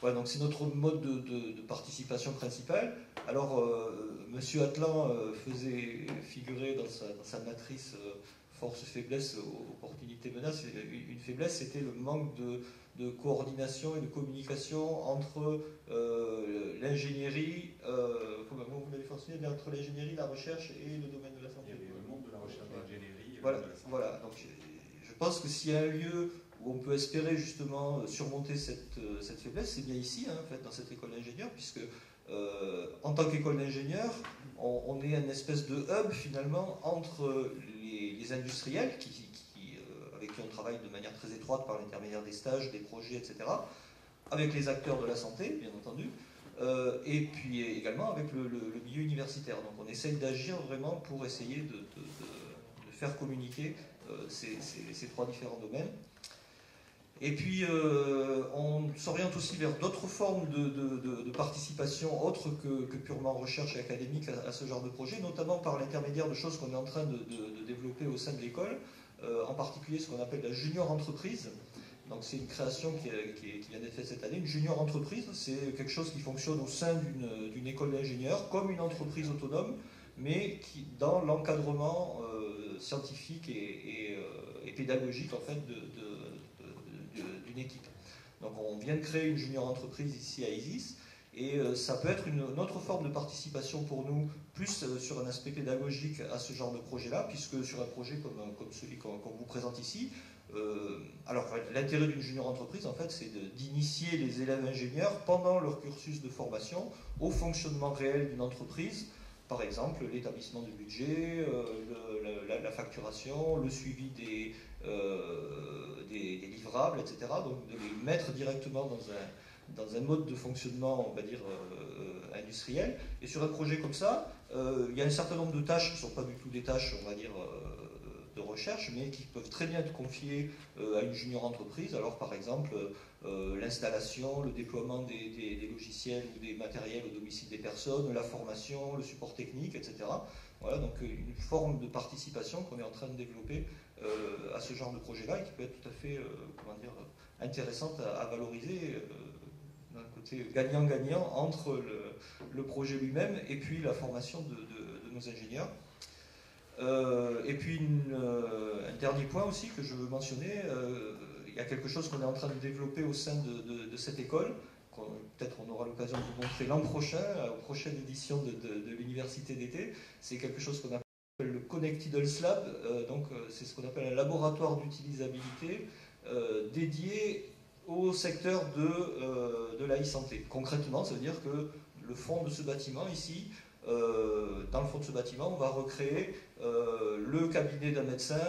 Voilà, donc c'est notre mode de, participation principale. Alors, euh, Monsieur Atlan euh, faisait figurer dans sa, matrice euh, force, faiblesse, opportunité, menace. Une, faiblesse, c'était le manque de, coordination et de communication entre l'ingénierie, comment vous l'avez fonctionné, entre l'ingénierie, la recherche et le domaine de la santé. Il y avait le monde de la recherche d'ingénierie. Voilà, voilà, donc je pense que s'il y a un lieu où on peut espérer justement euh, surmonter cette, euh, cette faiblesse, c'est bien ici, hein, en fait, dans cette école d'ingénieur, puisque euh, en tant qu'école d'ingénieur, on, est une espèce de hub finalement entre les, industriels avec qui on travaille de manière très étroite par l'intermédiaire des stages, des projets, etc., avec les acteurs de la santé, bien entendu, et puis également avec le, milieu universitaire. Donc on essaye d'agir vraiment pour essayer de, faire communiquer ces, trois différents domaines. Et puis, euh, on s'oriente aussi vers d'autres formes de, participation autres que, purement recherche et académique à, ce genre de projet, notamment par l'intermédiaire de choses qu'on est en train de, développer au sein de l'école, euh, en particulier ce qu'on appelle la junior entreprise. Donc, c'est une création qui, qui vient d'être faite cette année. Une junior entreprise, c'est quelque chose qui fonctionne au sein d'une école d'ingénieurs, comme une entreprise autonome, mais qui, dans l'encadrement euh, scientifique et, et, pédagogique en fait, de équipe. Donc on vient de créer une junior entreprise ici à ISIS, et euh, ça peut être une, autre forme de participation pour nous, plus euh, sur un aspect pédagogique à ce genre de projet-là, puisque sur un projet comme, euh, comme celui qu'on vous présente ici, alors l'intérêt d'une junior entreprise, en fait, c'est d'initier les élèves ingénieurs pendant leur cursus de formation au fonctionnement réel d'une entreprise, par exemple l'établissement du budget, la, facturation, le suivi des, euh, des, livrables, etc. Donc de les mettre directement dans un, dans un mode de fonctionnement, on va dire, euh, euh, industriel. Et sur un projet comme ça, il y a un certain nombre de tâches qui ne sont pas du tout des tâches, on va dire, de recherche, mais qui peuvent très bien être confiés à une junior entreprise. Alors par exemple, l'installation, le déploiement des, logiciels ou des matériels au domicile des personnes, la formation, le support technique, etc. Voilà, donc une forme de participation qu'on est en train de développer à ce genre de projet-là et qui peut être tout à fait, comment dire, intéressante à, valoriser euh, d'un côté gagnant-gagnant entre le, projet lui-même et puis la formation de, nos ingénieurs. Euh, et puis euh, un dernier point aussi que je veux mentionner, y a quelque chose qu'on est en train de développer au sein de, cette école, peut-être on aura l'occasion de vous montrer l'an prochain, à la prochaine édition de, l'université d'été, c'est quelque chose qu'on appelle le Connected Lab, donc c'est ce qu'on appelle un laboratoire d'utilisabilité euh, dédié au secteur de, euh, de la e-santé. Concrètement, ça veut dire que le fond de ce bâtiment ici, euh, dans le fond de ce bâtiment, on va recréer le cabinet d'un médecin,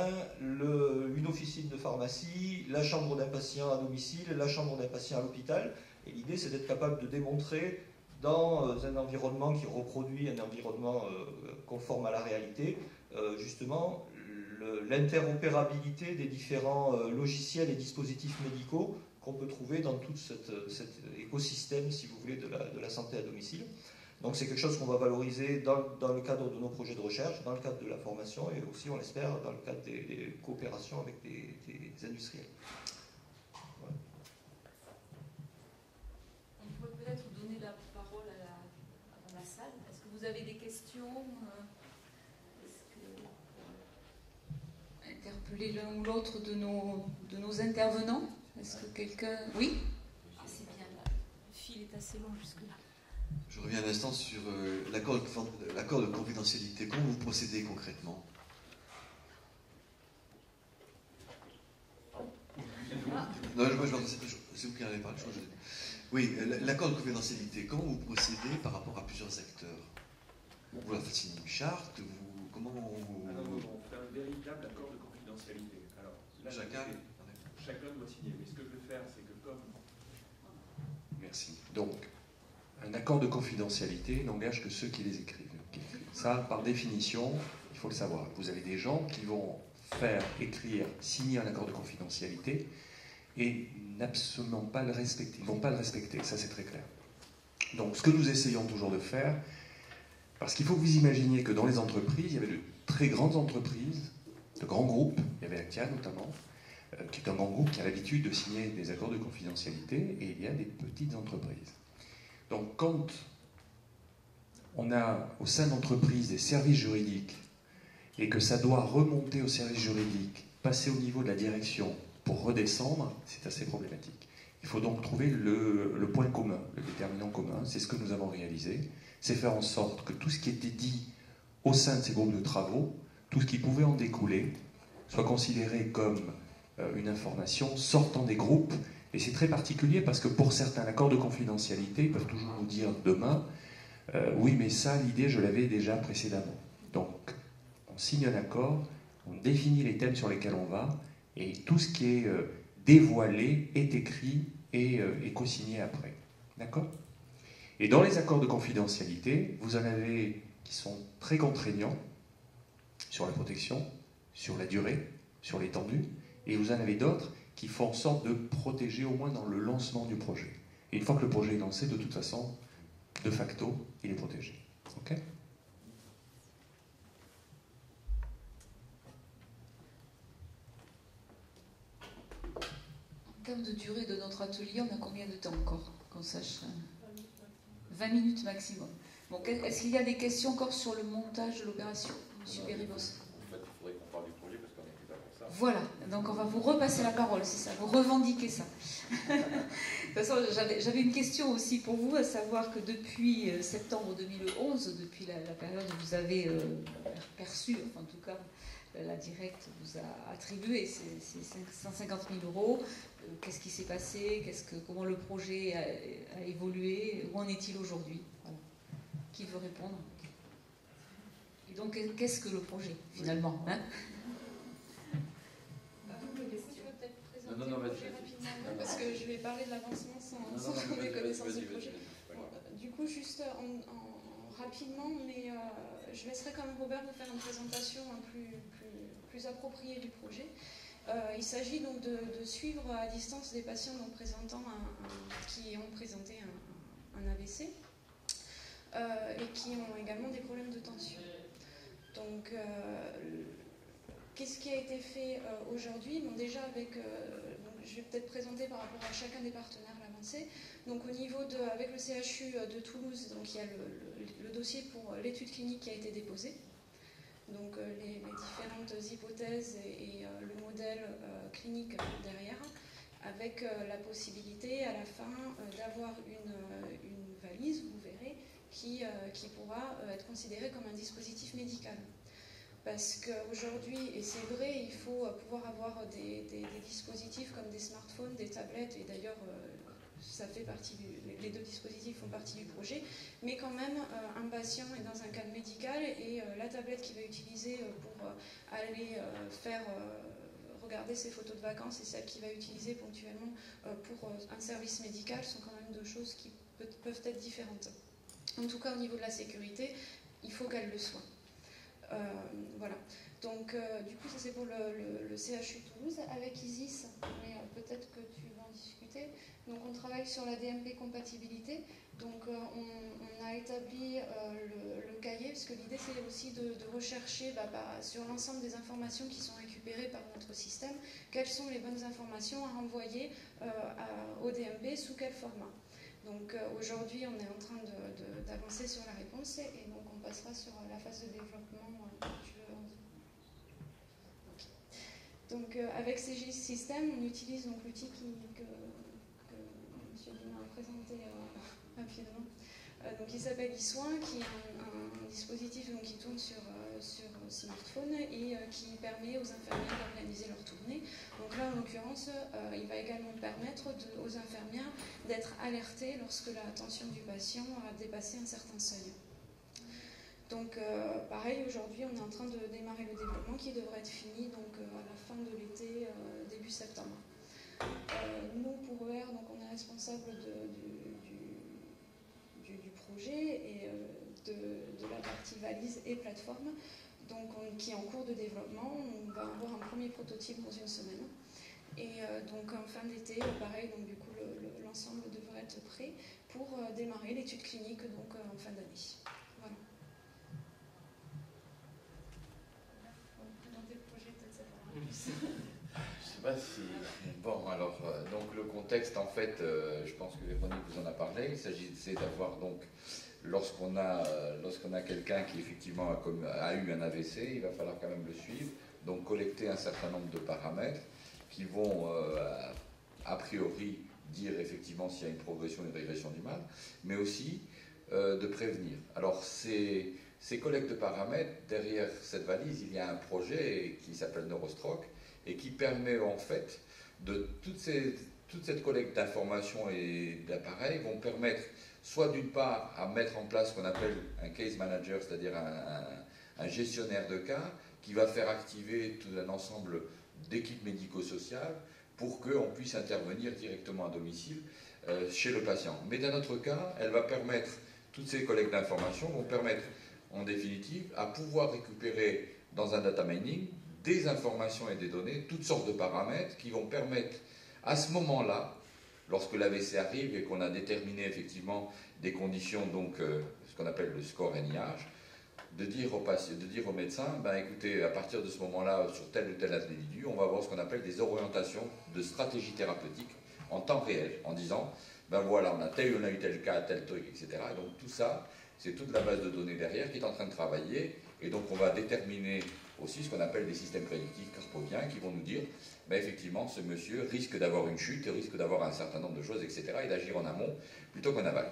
une officine de pharmacie, la chambre d'un patient à domicile, la chambre d'un patient à l'hôpital. Et l'idée, c'est d'être capable de démontrer dans un environnement qui reproduit un environnement conforme à la réalité, justement l'interopérabilité des différents euh, logiciels et dispositifs médicaux qu'on peut trouver dans tout cet écosystème, si vous voulez, de la, santé à domicile. Donc c'est quelque chose qu'on va valoriser dans, le cadre de nos projets de recherche, dans le cadre de la formation et aussi, on l'espère, dans le cadre des, coopérations avec des, industriels. On pourrait peut-être donner la parole à la, salle. Est-ce que vous avez des questions euh, l'un ou l'autre de nos, de nos intervenants? Est-ce que quelqu'un? Oui? Ah, C'est bien, le fil est assez long jusque-là. Je reviens un instant sur euh, l'accord de, de confidentialité. Comment vous procédez concrètement? Non, je, c'est vous qui allez parler. oui, l'accord de confidentialité, comment vous procédez par rapport à plusieurs acteurs? Vous la faites signer une charte vous, Comment vous... Alors, on fait un véritable accord de alors, chacun, chacun doit signer. Mais ce que je veux faire, c'est que comme. Merci. Donc, un accord de confidentialité n'engage que ceux qui les écrivent. Ça, par définition, il faut le savoir. Vous avez des gens qui vont faire écrire, signer un accord de confidentialité et n'absolument pas le respecter. Ils ne vont pas le respecter, ça c'est très clair. Donc ce que nous essayons toujours de faire, parce qu'il faut que vous imaginiez que dans les entreprises, il y avait de très grandes entreprises de grands groupes, il y avait Actia notamment, euh, qui est un grand groupe qui a l'habitude de signer des accords de confidentialité, et il y a des petites entreprises. Donc quand on a au sein d'entreprises des services juridiques, et que ça doit remonter au service juridique, passer au niveau de la direction pour redescendre, c'est assez problématique. Il faut donc trouver le, le point commun, le déterminant commun. C'est ce que nous avons réalisé. C'est faire en sorte que tout ce qui était dit au sein de ces groupes de travaux tout ce qui pouvait en découler soit considéré comme euh, une information sortant des groupes. Et c'est très particulier parce que pour certains, l'accord de confidentialité, ils peuvent toujours nous dire demain, euh, oui, mais ça, l'idée, je l'avais déjà précédemment. Donc, on signe un accord, on définit les thèmes sur lesquels on va, et tout ce qui est euh, dévoilé est écrit et, et co-signé après. D'accord? Et dans les accords de confidentialité, vous en avez qui sont très contraignants, sur la protection, sur la durée, sur l'étendue, et vous en avez d'autres qui font en sorte de protéger au moins dans le lancement du projet. Et une fois que le projet est lancé, de toute façon, de facto, il est protégé. OK? En termes de durée de notre atelier, on a combien de temps encore qu'on sache? 20 minutes maximum. Bon, Est-ce qu'il y a des questions encore sur le montage de l'opération Monsieur Beribos. En fait, il faudrait qu'on parle du projet parce qu'on est plus là pour ça. Voilà, donc on va vous repasser la parole, c'est ça, vous revendiquez ça. de toute façon, j'avais une question aussi pour vous, à savoir que depuis euh, septembre 2011, depuis la, période où vous avez euh, perçu, enfin, en tout cas, la directe vous a attribué ces, 150 000 euros. Euh, qu'est-ce qui s'est passé que, Comment le projet a, évolué Où en est-il aujourd'hui? Qui veut répondre? Donc, qu'est-ce que le projet, finalement hein? Non, non, non, parce que je vais parler de l'avancement sans, sans des connaissances du projet. du coup, juste en, rapidement, mais euh, je laisserai quand même Robert vous faire une présentation plus, plus, plus appropriée du projet. il s'agit donc de, suivre à distance des patients présentant qui ont présenté un, un AVC et qui ont également des problèmes de tension. Donc, qu'est-ce qui a été fait aujourd'hui? Bon, Déjà, avec, je vais peut-être présenter par rapport à chacun des partenaires l'avancée. Donc au niveau de, avec le CHU de Toulouse, donc il y a le, dossier pour l'étude clinique qui a été déposé. Donc euh, les, différentes hypothèses et, euh, le modèle euh, clinique derrière, avec la possibilité à la fin d'avoir une, valise, vous verrez, qui, qui pourra être considérée comme un dispositif médical parce qu'aujourd'hui, et c'est vrai, il faut pouvoir avoir des, dispositifs comme des smartphones, des tablettes, et d'ailleurs ça fait partie les deux dispositifs font partie du projet, mais quand même euh, un patient est dans un cadre médical et euh, la tablette qu'il va utiliser euh, pour aller faire regarder ses photos de vacances et celle qu'il va utiliser ponctuellement pour un service médical sont quand même deux choses qui peuvent être différentes. En tout cas, au niveau de la sécurité, il faut qu'elle le soit. Voilà. Donc, du coup, ça c'est pour le, CHU Toulouse. Avec ISIS, mais peut-être que tu vas en discuter. Donc on travaille sur la DMP compatibilité. Donc euh, on, a établi euh, le, cahier, parce que l'idée c'est aussi de, rechercher bah, bah, sur l'ensemble des informations qui sont récupérées par notre système, quelles sont les bonnes informations à renvoyer euh, au DMP, sous quel format. Donc aujourd'hui on est en train d'avancer sur la réponse et donc on passera sur la phase de développement. Donc avec CGIS System, on utilise l'outil que présenter euh, rapidement. Euh, donc, il s'appelle eSoin, qui est un, dispositif qui tourne sur, euh, sur smartphone et qui permet aux infirmières d'organiser leur tournée. Donc là, en l'occurrence, il va également permettre aux infirmières d'être alertées lorsque la tension du patient a dépassé un certain seuil. Donc pareil, aujourd'hui, on est en train de démarrer le développement qui devrait être fini donc, à la fin de l'été, début septembre. nous, pour ER, donc, on est responsable du, projet et euh, de, la partie valise et plateforme, donc qui est en cours de développement. On va avoir un premier prototype dans une semaine. Et euh, donc en fin d'été, pareil, donc du coup l'ensemble devrait être prêt pour euh, démarrer l'étude clinique donc en fin d'année. Voilà. On va présenter le projet peut-être Je sais pas si. Bon, alors, donc le contexte, en fait, je pense que Véronique vous en a parlé. Il s'agit d'avoir donc lorsqu'on a, lorsqu'on a quelqu'un qui effectivement a, eu un AVC, il va falloir quand même le suivre, donc collecter un certain nombre de paramètres qui vont euh, a priori dire effectivement s'il y a une progression ou une régression du mal, mais aussi euh, de prévenir. Alors ces, ces collectes de paramètres, derrière cette valise, il y a un projet qui s'appelle Neurostroke et qui permet en fait de toutes ces, toute cette collecte d'informations et d'appareils vont permettre soit d'une part à mettre en place ce qu'on appelle un case manager, c'est-à-dire un, gestionnaire de cas, qui va faire activer tout un ensemble d'équipes médico-sociales pour qu'on puisse intervenir directement à domicile euh, chez le patient. Mais dans notre cas, elle va permettre, toutes ces collectes d'informations vont permettre en définitive à pouvoir récupérer dans un data mining des informations et des données, toutes sortes de paramètres qui vont permettre à ce moment-là lorsque l'AVC arrive et qu'on a déterminé effectivement des conditions, donc euh, ce qu'on appelle le score NIH, de dire au, de dire au médecin, ben écoutez, à partir de ce moment-là, sur tel ou tel individu, on va voir ce qu'on appelle des orientations de stratégie thérapeutique en temps réel, en disant, ben voilà, on a tel, on a eu tel cas, tel truc, etc. donc tout ça, c'est toute la base de données derrière qui est en train de travailler, et donc on va déterminer aussi ce qu'on appelle des systèmes prédictifs carpoviens qui vont nous dire ben effectivement, ce monsieur risque d'avoir une chute, risque d'avoir un certain nombre de choses, etc., et d'agir en amont plutôt qu'en aval.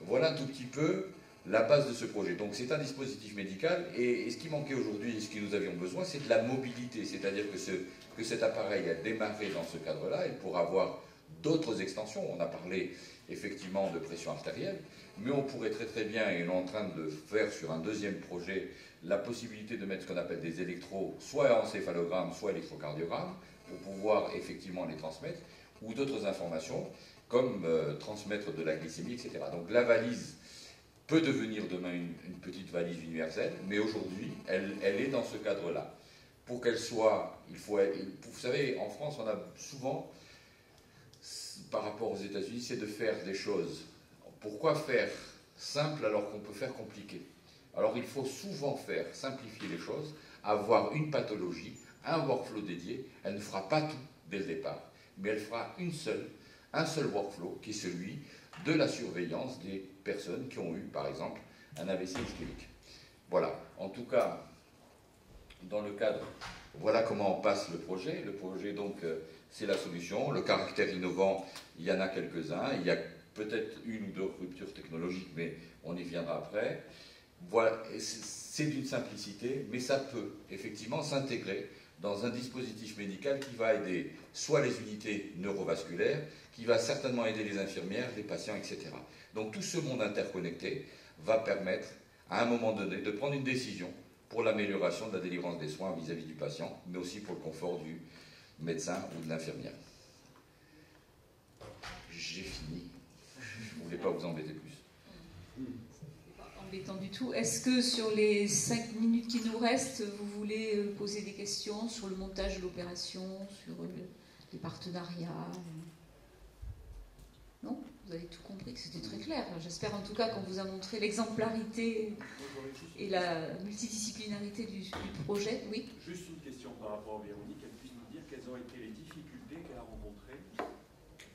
Voilà un tout petit peu la base de ce projet. Donc c'est un dispositif médical, et, ce qui manquait aujourd'hui, et ce que nous avions besoin, c'est de la mobilité, c'est-à-dire que, ce, que cet appareil a démarré dans ce cadre-là, il pourra avoir d'autres extensions. On a parlé effectivement de pression artérielle, mais on pourrait très très bien, et on est en train de faire sur un deuxième projet, la possibilité de mettre ce qu'on appelle des électros, soit encéphalogramme, soit électrocardiogramme, pour pouvoir effectivement les transmettre, ou d'autres informations, comme euh, transmettre de la glycémie, etc. Donc la valise peut devenir demain une, petite valise universelle, mais aujourd'hui, elle, elle, est dans ce cadre-là. pour qu'elle soit, il faut, vous savez, en France, on a souvent, par rapport aux États-Unis, c'est de faire des choses. Pourquoi faire simple alors qu'on peut faire compliqué? Alors il faut souvent faire simplifier les choses, avoir une pathologie, un workflow dédié. Elle ne fera pas tout dès le départ, mais elle fera une seule, un seul workflow qui est celui de la surveillance des personnes qui ont eu, par exemple, un AVC ischémique. Voilà. En tout cas, dans le cadre, voilà comment on passe le projet. Le projet, donc, euh, c'est la solution. Le caractère innovant, il y en a quelques-uns. Il y a peut-être une ou deux ruptures technologiques, mais on y viendra après. Voilà, c'est d'une simplicité, mais ça peut effectivement s'intégrer dans un dispositif médical qui va aider soit les unités neurovasculaires, qui va certainement aider les infirmières, les patients, etc. Donc tout ce monde interconnecté va permettre à un moment donné de prendre une décision pour l'amélioration de la délivrance des soins vis-à-vis du patient, mais aussi pour le confort du médecin ou de l'infirmière. J'ai fini. Je ne voulais pas vous embêter plus. Embêtant du tout. Est-ce que sur les cinq minutes qui nous restent, vous voulez euh, poser des questions sur le montage de l'opération, sur les partenariats Non vous avez tout compris, que c'était très clair. J'espère en tout cas qu'on vous a montré l'exemplarité et la multidisciplinarité du, projet. Oui Juste une question par rapport à Véronique, elle puisse nous dire quelles ont été les difficultés qu'elle a rencontrées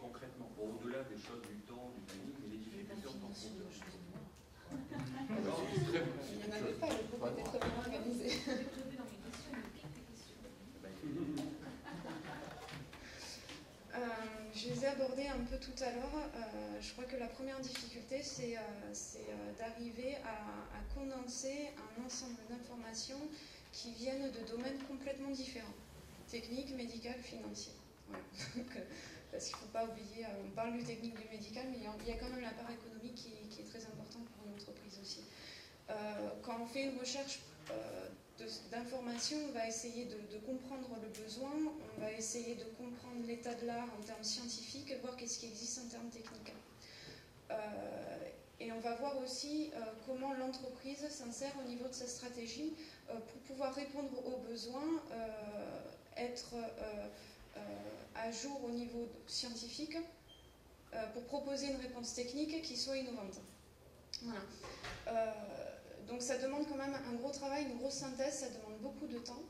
concrètement, au-delà des choses du temps, du timing, mais les difficultés en tant que Il n'y en avait pas, le groupe était très bien organisé. je les ai abordés un peu tout à l'heure. Euh, je crois que la première difficulté, c'est euh, euh, d'arriver à, condenser un ensemble d'informations qui viennent de domaines complètement différents, techniques, médicales, financiers. parce qu'il ne faut pas oublier, on parle du technique, du médical, mais il y a quand même la part économique qui, est très importante pour une entreprise aussi. quand on fait une recherche d'informations, on va essayer de, comprendre le besoin, on va essayer de comprendre l'état de l'art en termes scientifiques, voir qu'est-ce qui existe en termes techniques. Euh, et on va voir aussi euh, comment l'entreprise s'insère au niveau de sa stratégie euh, pour pouvoir répondre aux besoins, être à jour au niveau scientifique, pour proposer une réponse technique qui soit innovante. Voilà. Donc ça demande quand même un gros travail, une grosse synthèse, ça demande beaucoup de temps.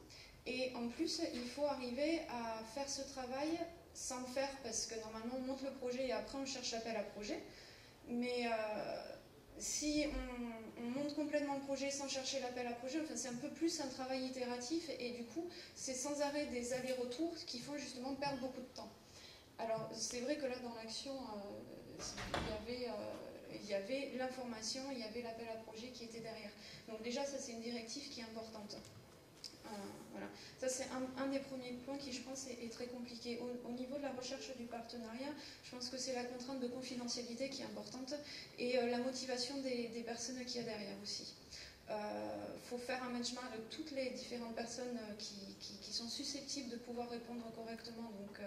Et en plus, il faut arriver à faire ce travail sans faire, parce que normalement on monte le projet et après on cherche l'appel à projet. Mais euh, si on, monte complètement le projet sans chercher l'appel à projet, enfin, c'est un peu plus un travail itératif et du coup c'est sans arrêt des allers-retours qui font justement perdre beaucoup de temps. Alors c'est vrai que là dans l'action, euh. Euh, il y avait l'information, il y avait l'appel à projet qui était derrière. Donc déjà, ça c'est une directive qui est importante. Euh, voilà. Ça c'est un, des premiers points qui, je pense, est, très compliqué. Au, niveau de la recherche du partenariat, je pense que c'est la contrainte de confidentialité qui est importante et euh, la motivation des, personnes qu'il y a derrière aussi. Il euh, faut faire un benchmark de toutes les différentes personnes qui, sont susceptibles de pouvoir répondre correctement donc,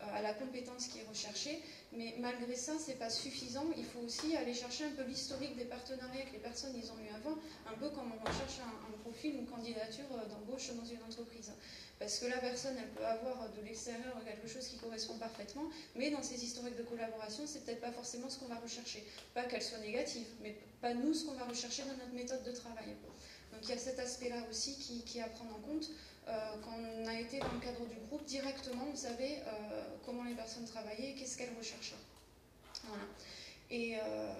à la compétence qui est recherchée mais malgré ça, ce n'est pas suffisant. Il faut aussi aller chercher un peu l'historique des partenariats que les personnes ils ont eu avant, un peu comme on recherche un, profil, une candidature euh, d'embauche dans une entreprise. Parce que la personne, elle peut avoir de l'extérieur quelque chose qui correspond parfaitement, mais dans ses historiques de collaboration, c'est peut-être pas forcément ce qu'on va rechercher. Pas qu'elle soit négative, mais pas nous ce qu'on va rechercher dans notre méthode de travail. Donc il y a cet aspect-là aussi qui, qui, est à prendre en compte. Euh, quand on a été dans le cadre du groupe, directement, on savait euh, comment les personnes travaillaient et qu'est-ce qu'elles recherchaient. Voilà. Et euh,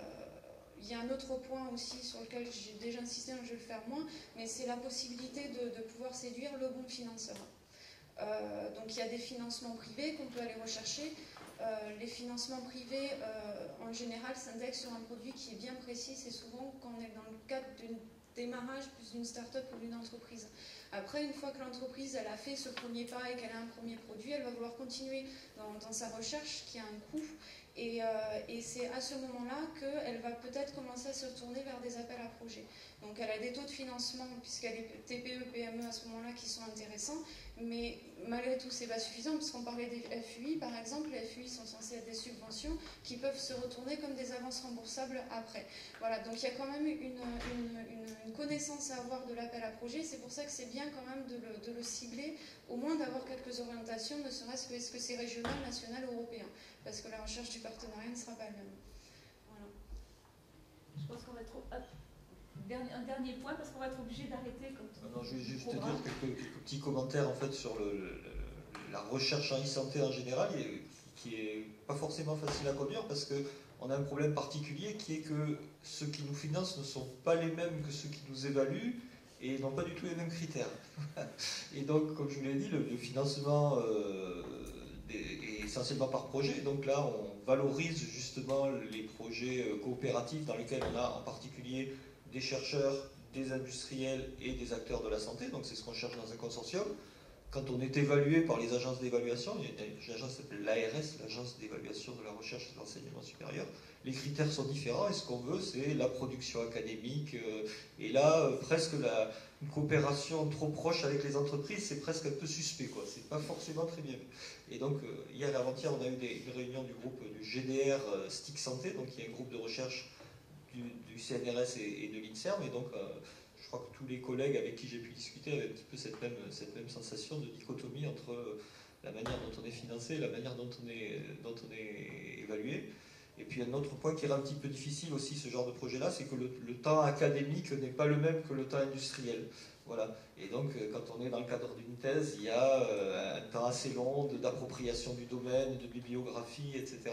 il y a un autre point aussi sur lequel j'ai déjà insisté, je vais le faire moins, mais c'est la possibilité de, pouvoir séduire le bon financeur. donc il y a des financements privés qu'on peut aller rechercher. les financements privés, en général, s'indexent sur un produit qui est bien précis. C'est souvent quand on est dans le cadre d'un démarrage plus d'une start-up ou d'une entreprise. Après, une fois que l'entreprise a fait ce premier pas et qu'elle a un premier produit, elle va vouloir continuer dans, sa recherche qui a un coût. Et, et c'est à ce moment-là qu'elle va peut-être commencer à se tourner vers des appels à projets. Donc elle a des taux de financement, puisqu'elle est TPE, PME à ce moment-là, qui sont intéressants, mais malgré tout, c'est pas suffisant, puisqu'on parlait des FUI, par exemple, les FUI sont censés être des subventions qui peuvent se retourner comme des avances remboursables après. Voilà, donc il y a quand même une, une, connaissance à avoir de l'appel à projet, c'est pour ça que c'est bien quand même de le, de le cibler, au moins d'avoir quelques orientations, ne serait-ce que est-ce que c'est régional, national, européen, parce que la recherche du partenariat ne sera pas la même. Voilà. Je pense qu'on va trop un dernier point parce qu'on va être obligé d'arrêter. Non, je vais juste dire quelques, petits commentaires en fait sur la recherche en e-santé en général, qui est pas forcément facile à conduire parce que on a un problème particulier qui est que ceux qui nous financent ne sont pas les mêmes que ceux qui nous évaluent et n'ont pas du tout les mêmes critères. et donc, comme je vous l'ai dit, le, financement euh, est essentiellement par projet. Donc là, on valorise justement les projets euh, coopératifs dans lesquels on a en particulier des chercheurs, des industriels et des acteurs de la santé, donc c'est ce qu'on cherche dans un consortium. Quand on est évalué par les agences d'évaluation, il y a une agence qui s'appelle l'ARS, l'agence d'évaluation de la recherche et de l'enseignement supérieur, les critères sont différents et ce qu'on veut c'est la production académique. Euh, et là, euh, presque la, une coopération trop proche avec les entreprises, c'est presque un peu suspect, quoi. C'est pas forcément très bien Et donc, euh, hier et avant-hier, on a eu une réunion du groupe du GDR Stick Santé, donc y a un groupe de recherche du, CNRS et, de l'INSERM. Et donc, euh, je crois que tous les collègues avec qui j'ai pu discuter avaient un petit peu cette même, sensation de dichotomie entre euh, la manière dont on est financé et la manière dont on est, dont on est évalué. Et puis un autre point qui est un petit peu difficile aussi, ce genre de projet-là, c'est que le, temps académique n'est pas le même que le temps industriel. Et donc, euh, quand on est dans le cadre d'une thèse, il y a un temps assez long d'appropriation du domaine, de bibliographie, etc.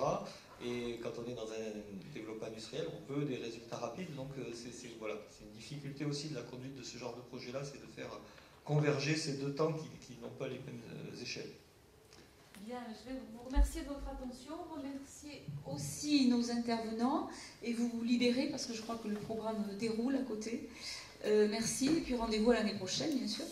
Et quand on est dans un développement industriel, on veut des résultats rapides. Donc euh, c'est voilà, une difficulté aussi de la conduite de ce genre de projet-là, c'est de faire converger ces deux temps qui, n'ont pas les mêmes euh, échelles. Bien, je vais vous remercier de votre attention, remercier aussi nos intervenants et vous libérer parce que je crois que le programme déroule à côté. Euh, merci et puis rendez-vous à l'année prochaine, bien sûr.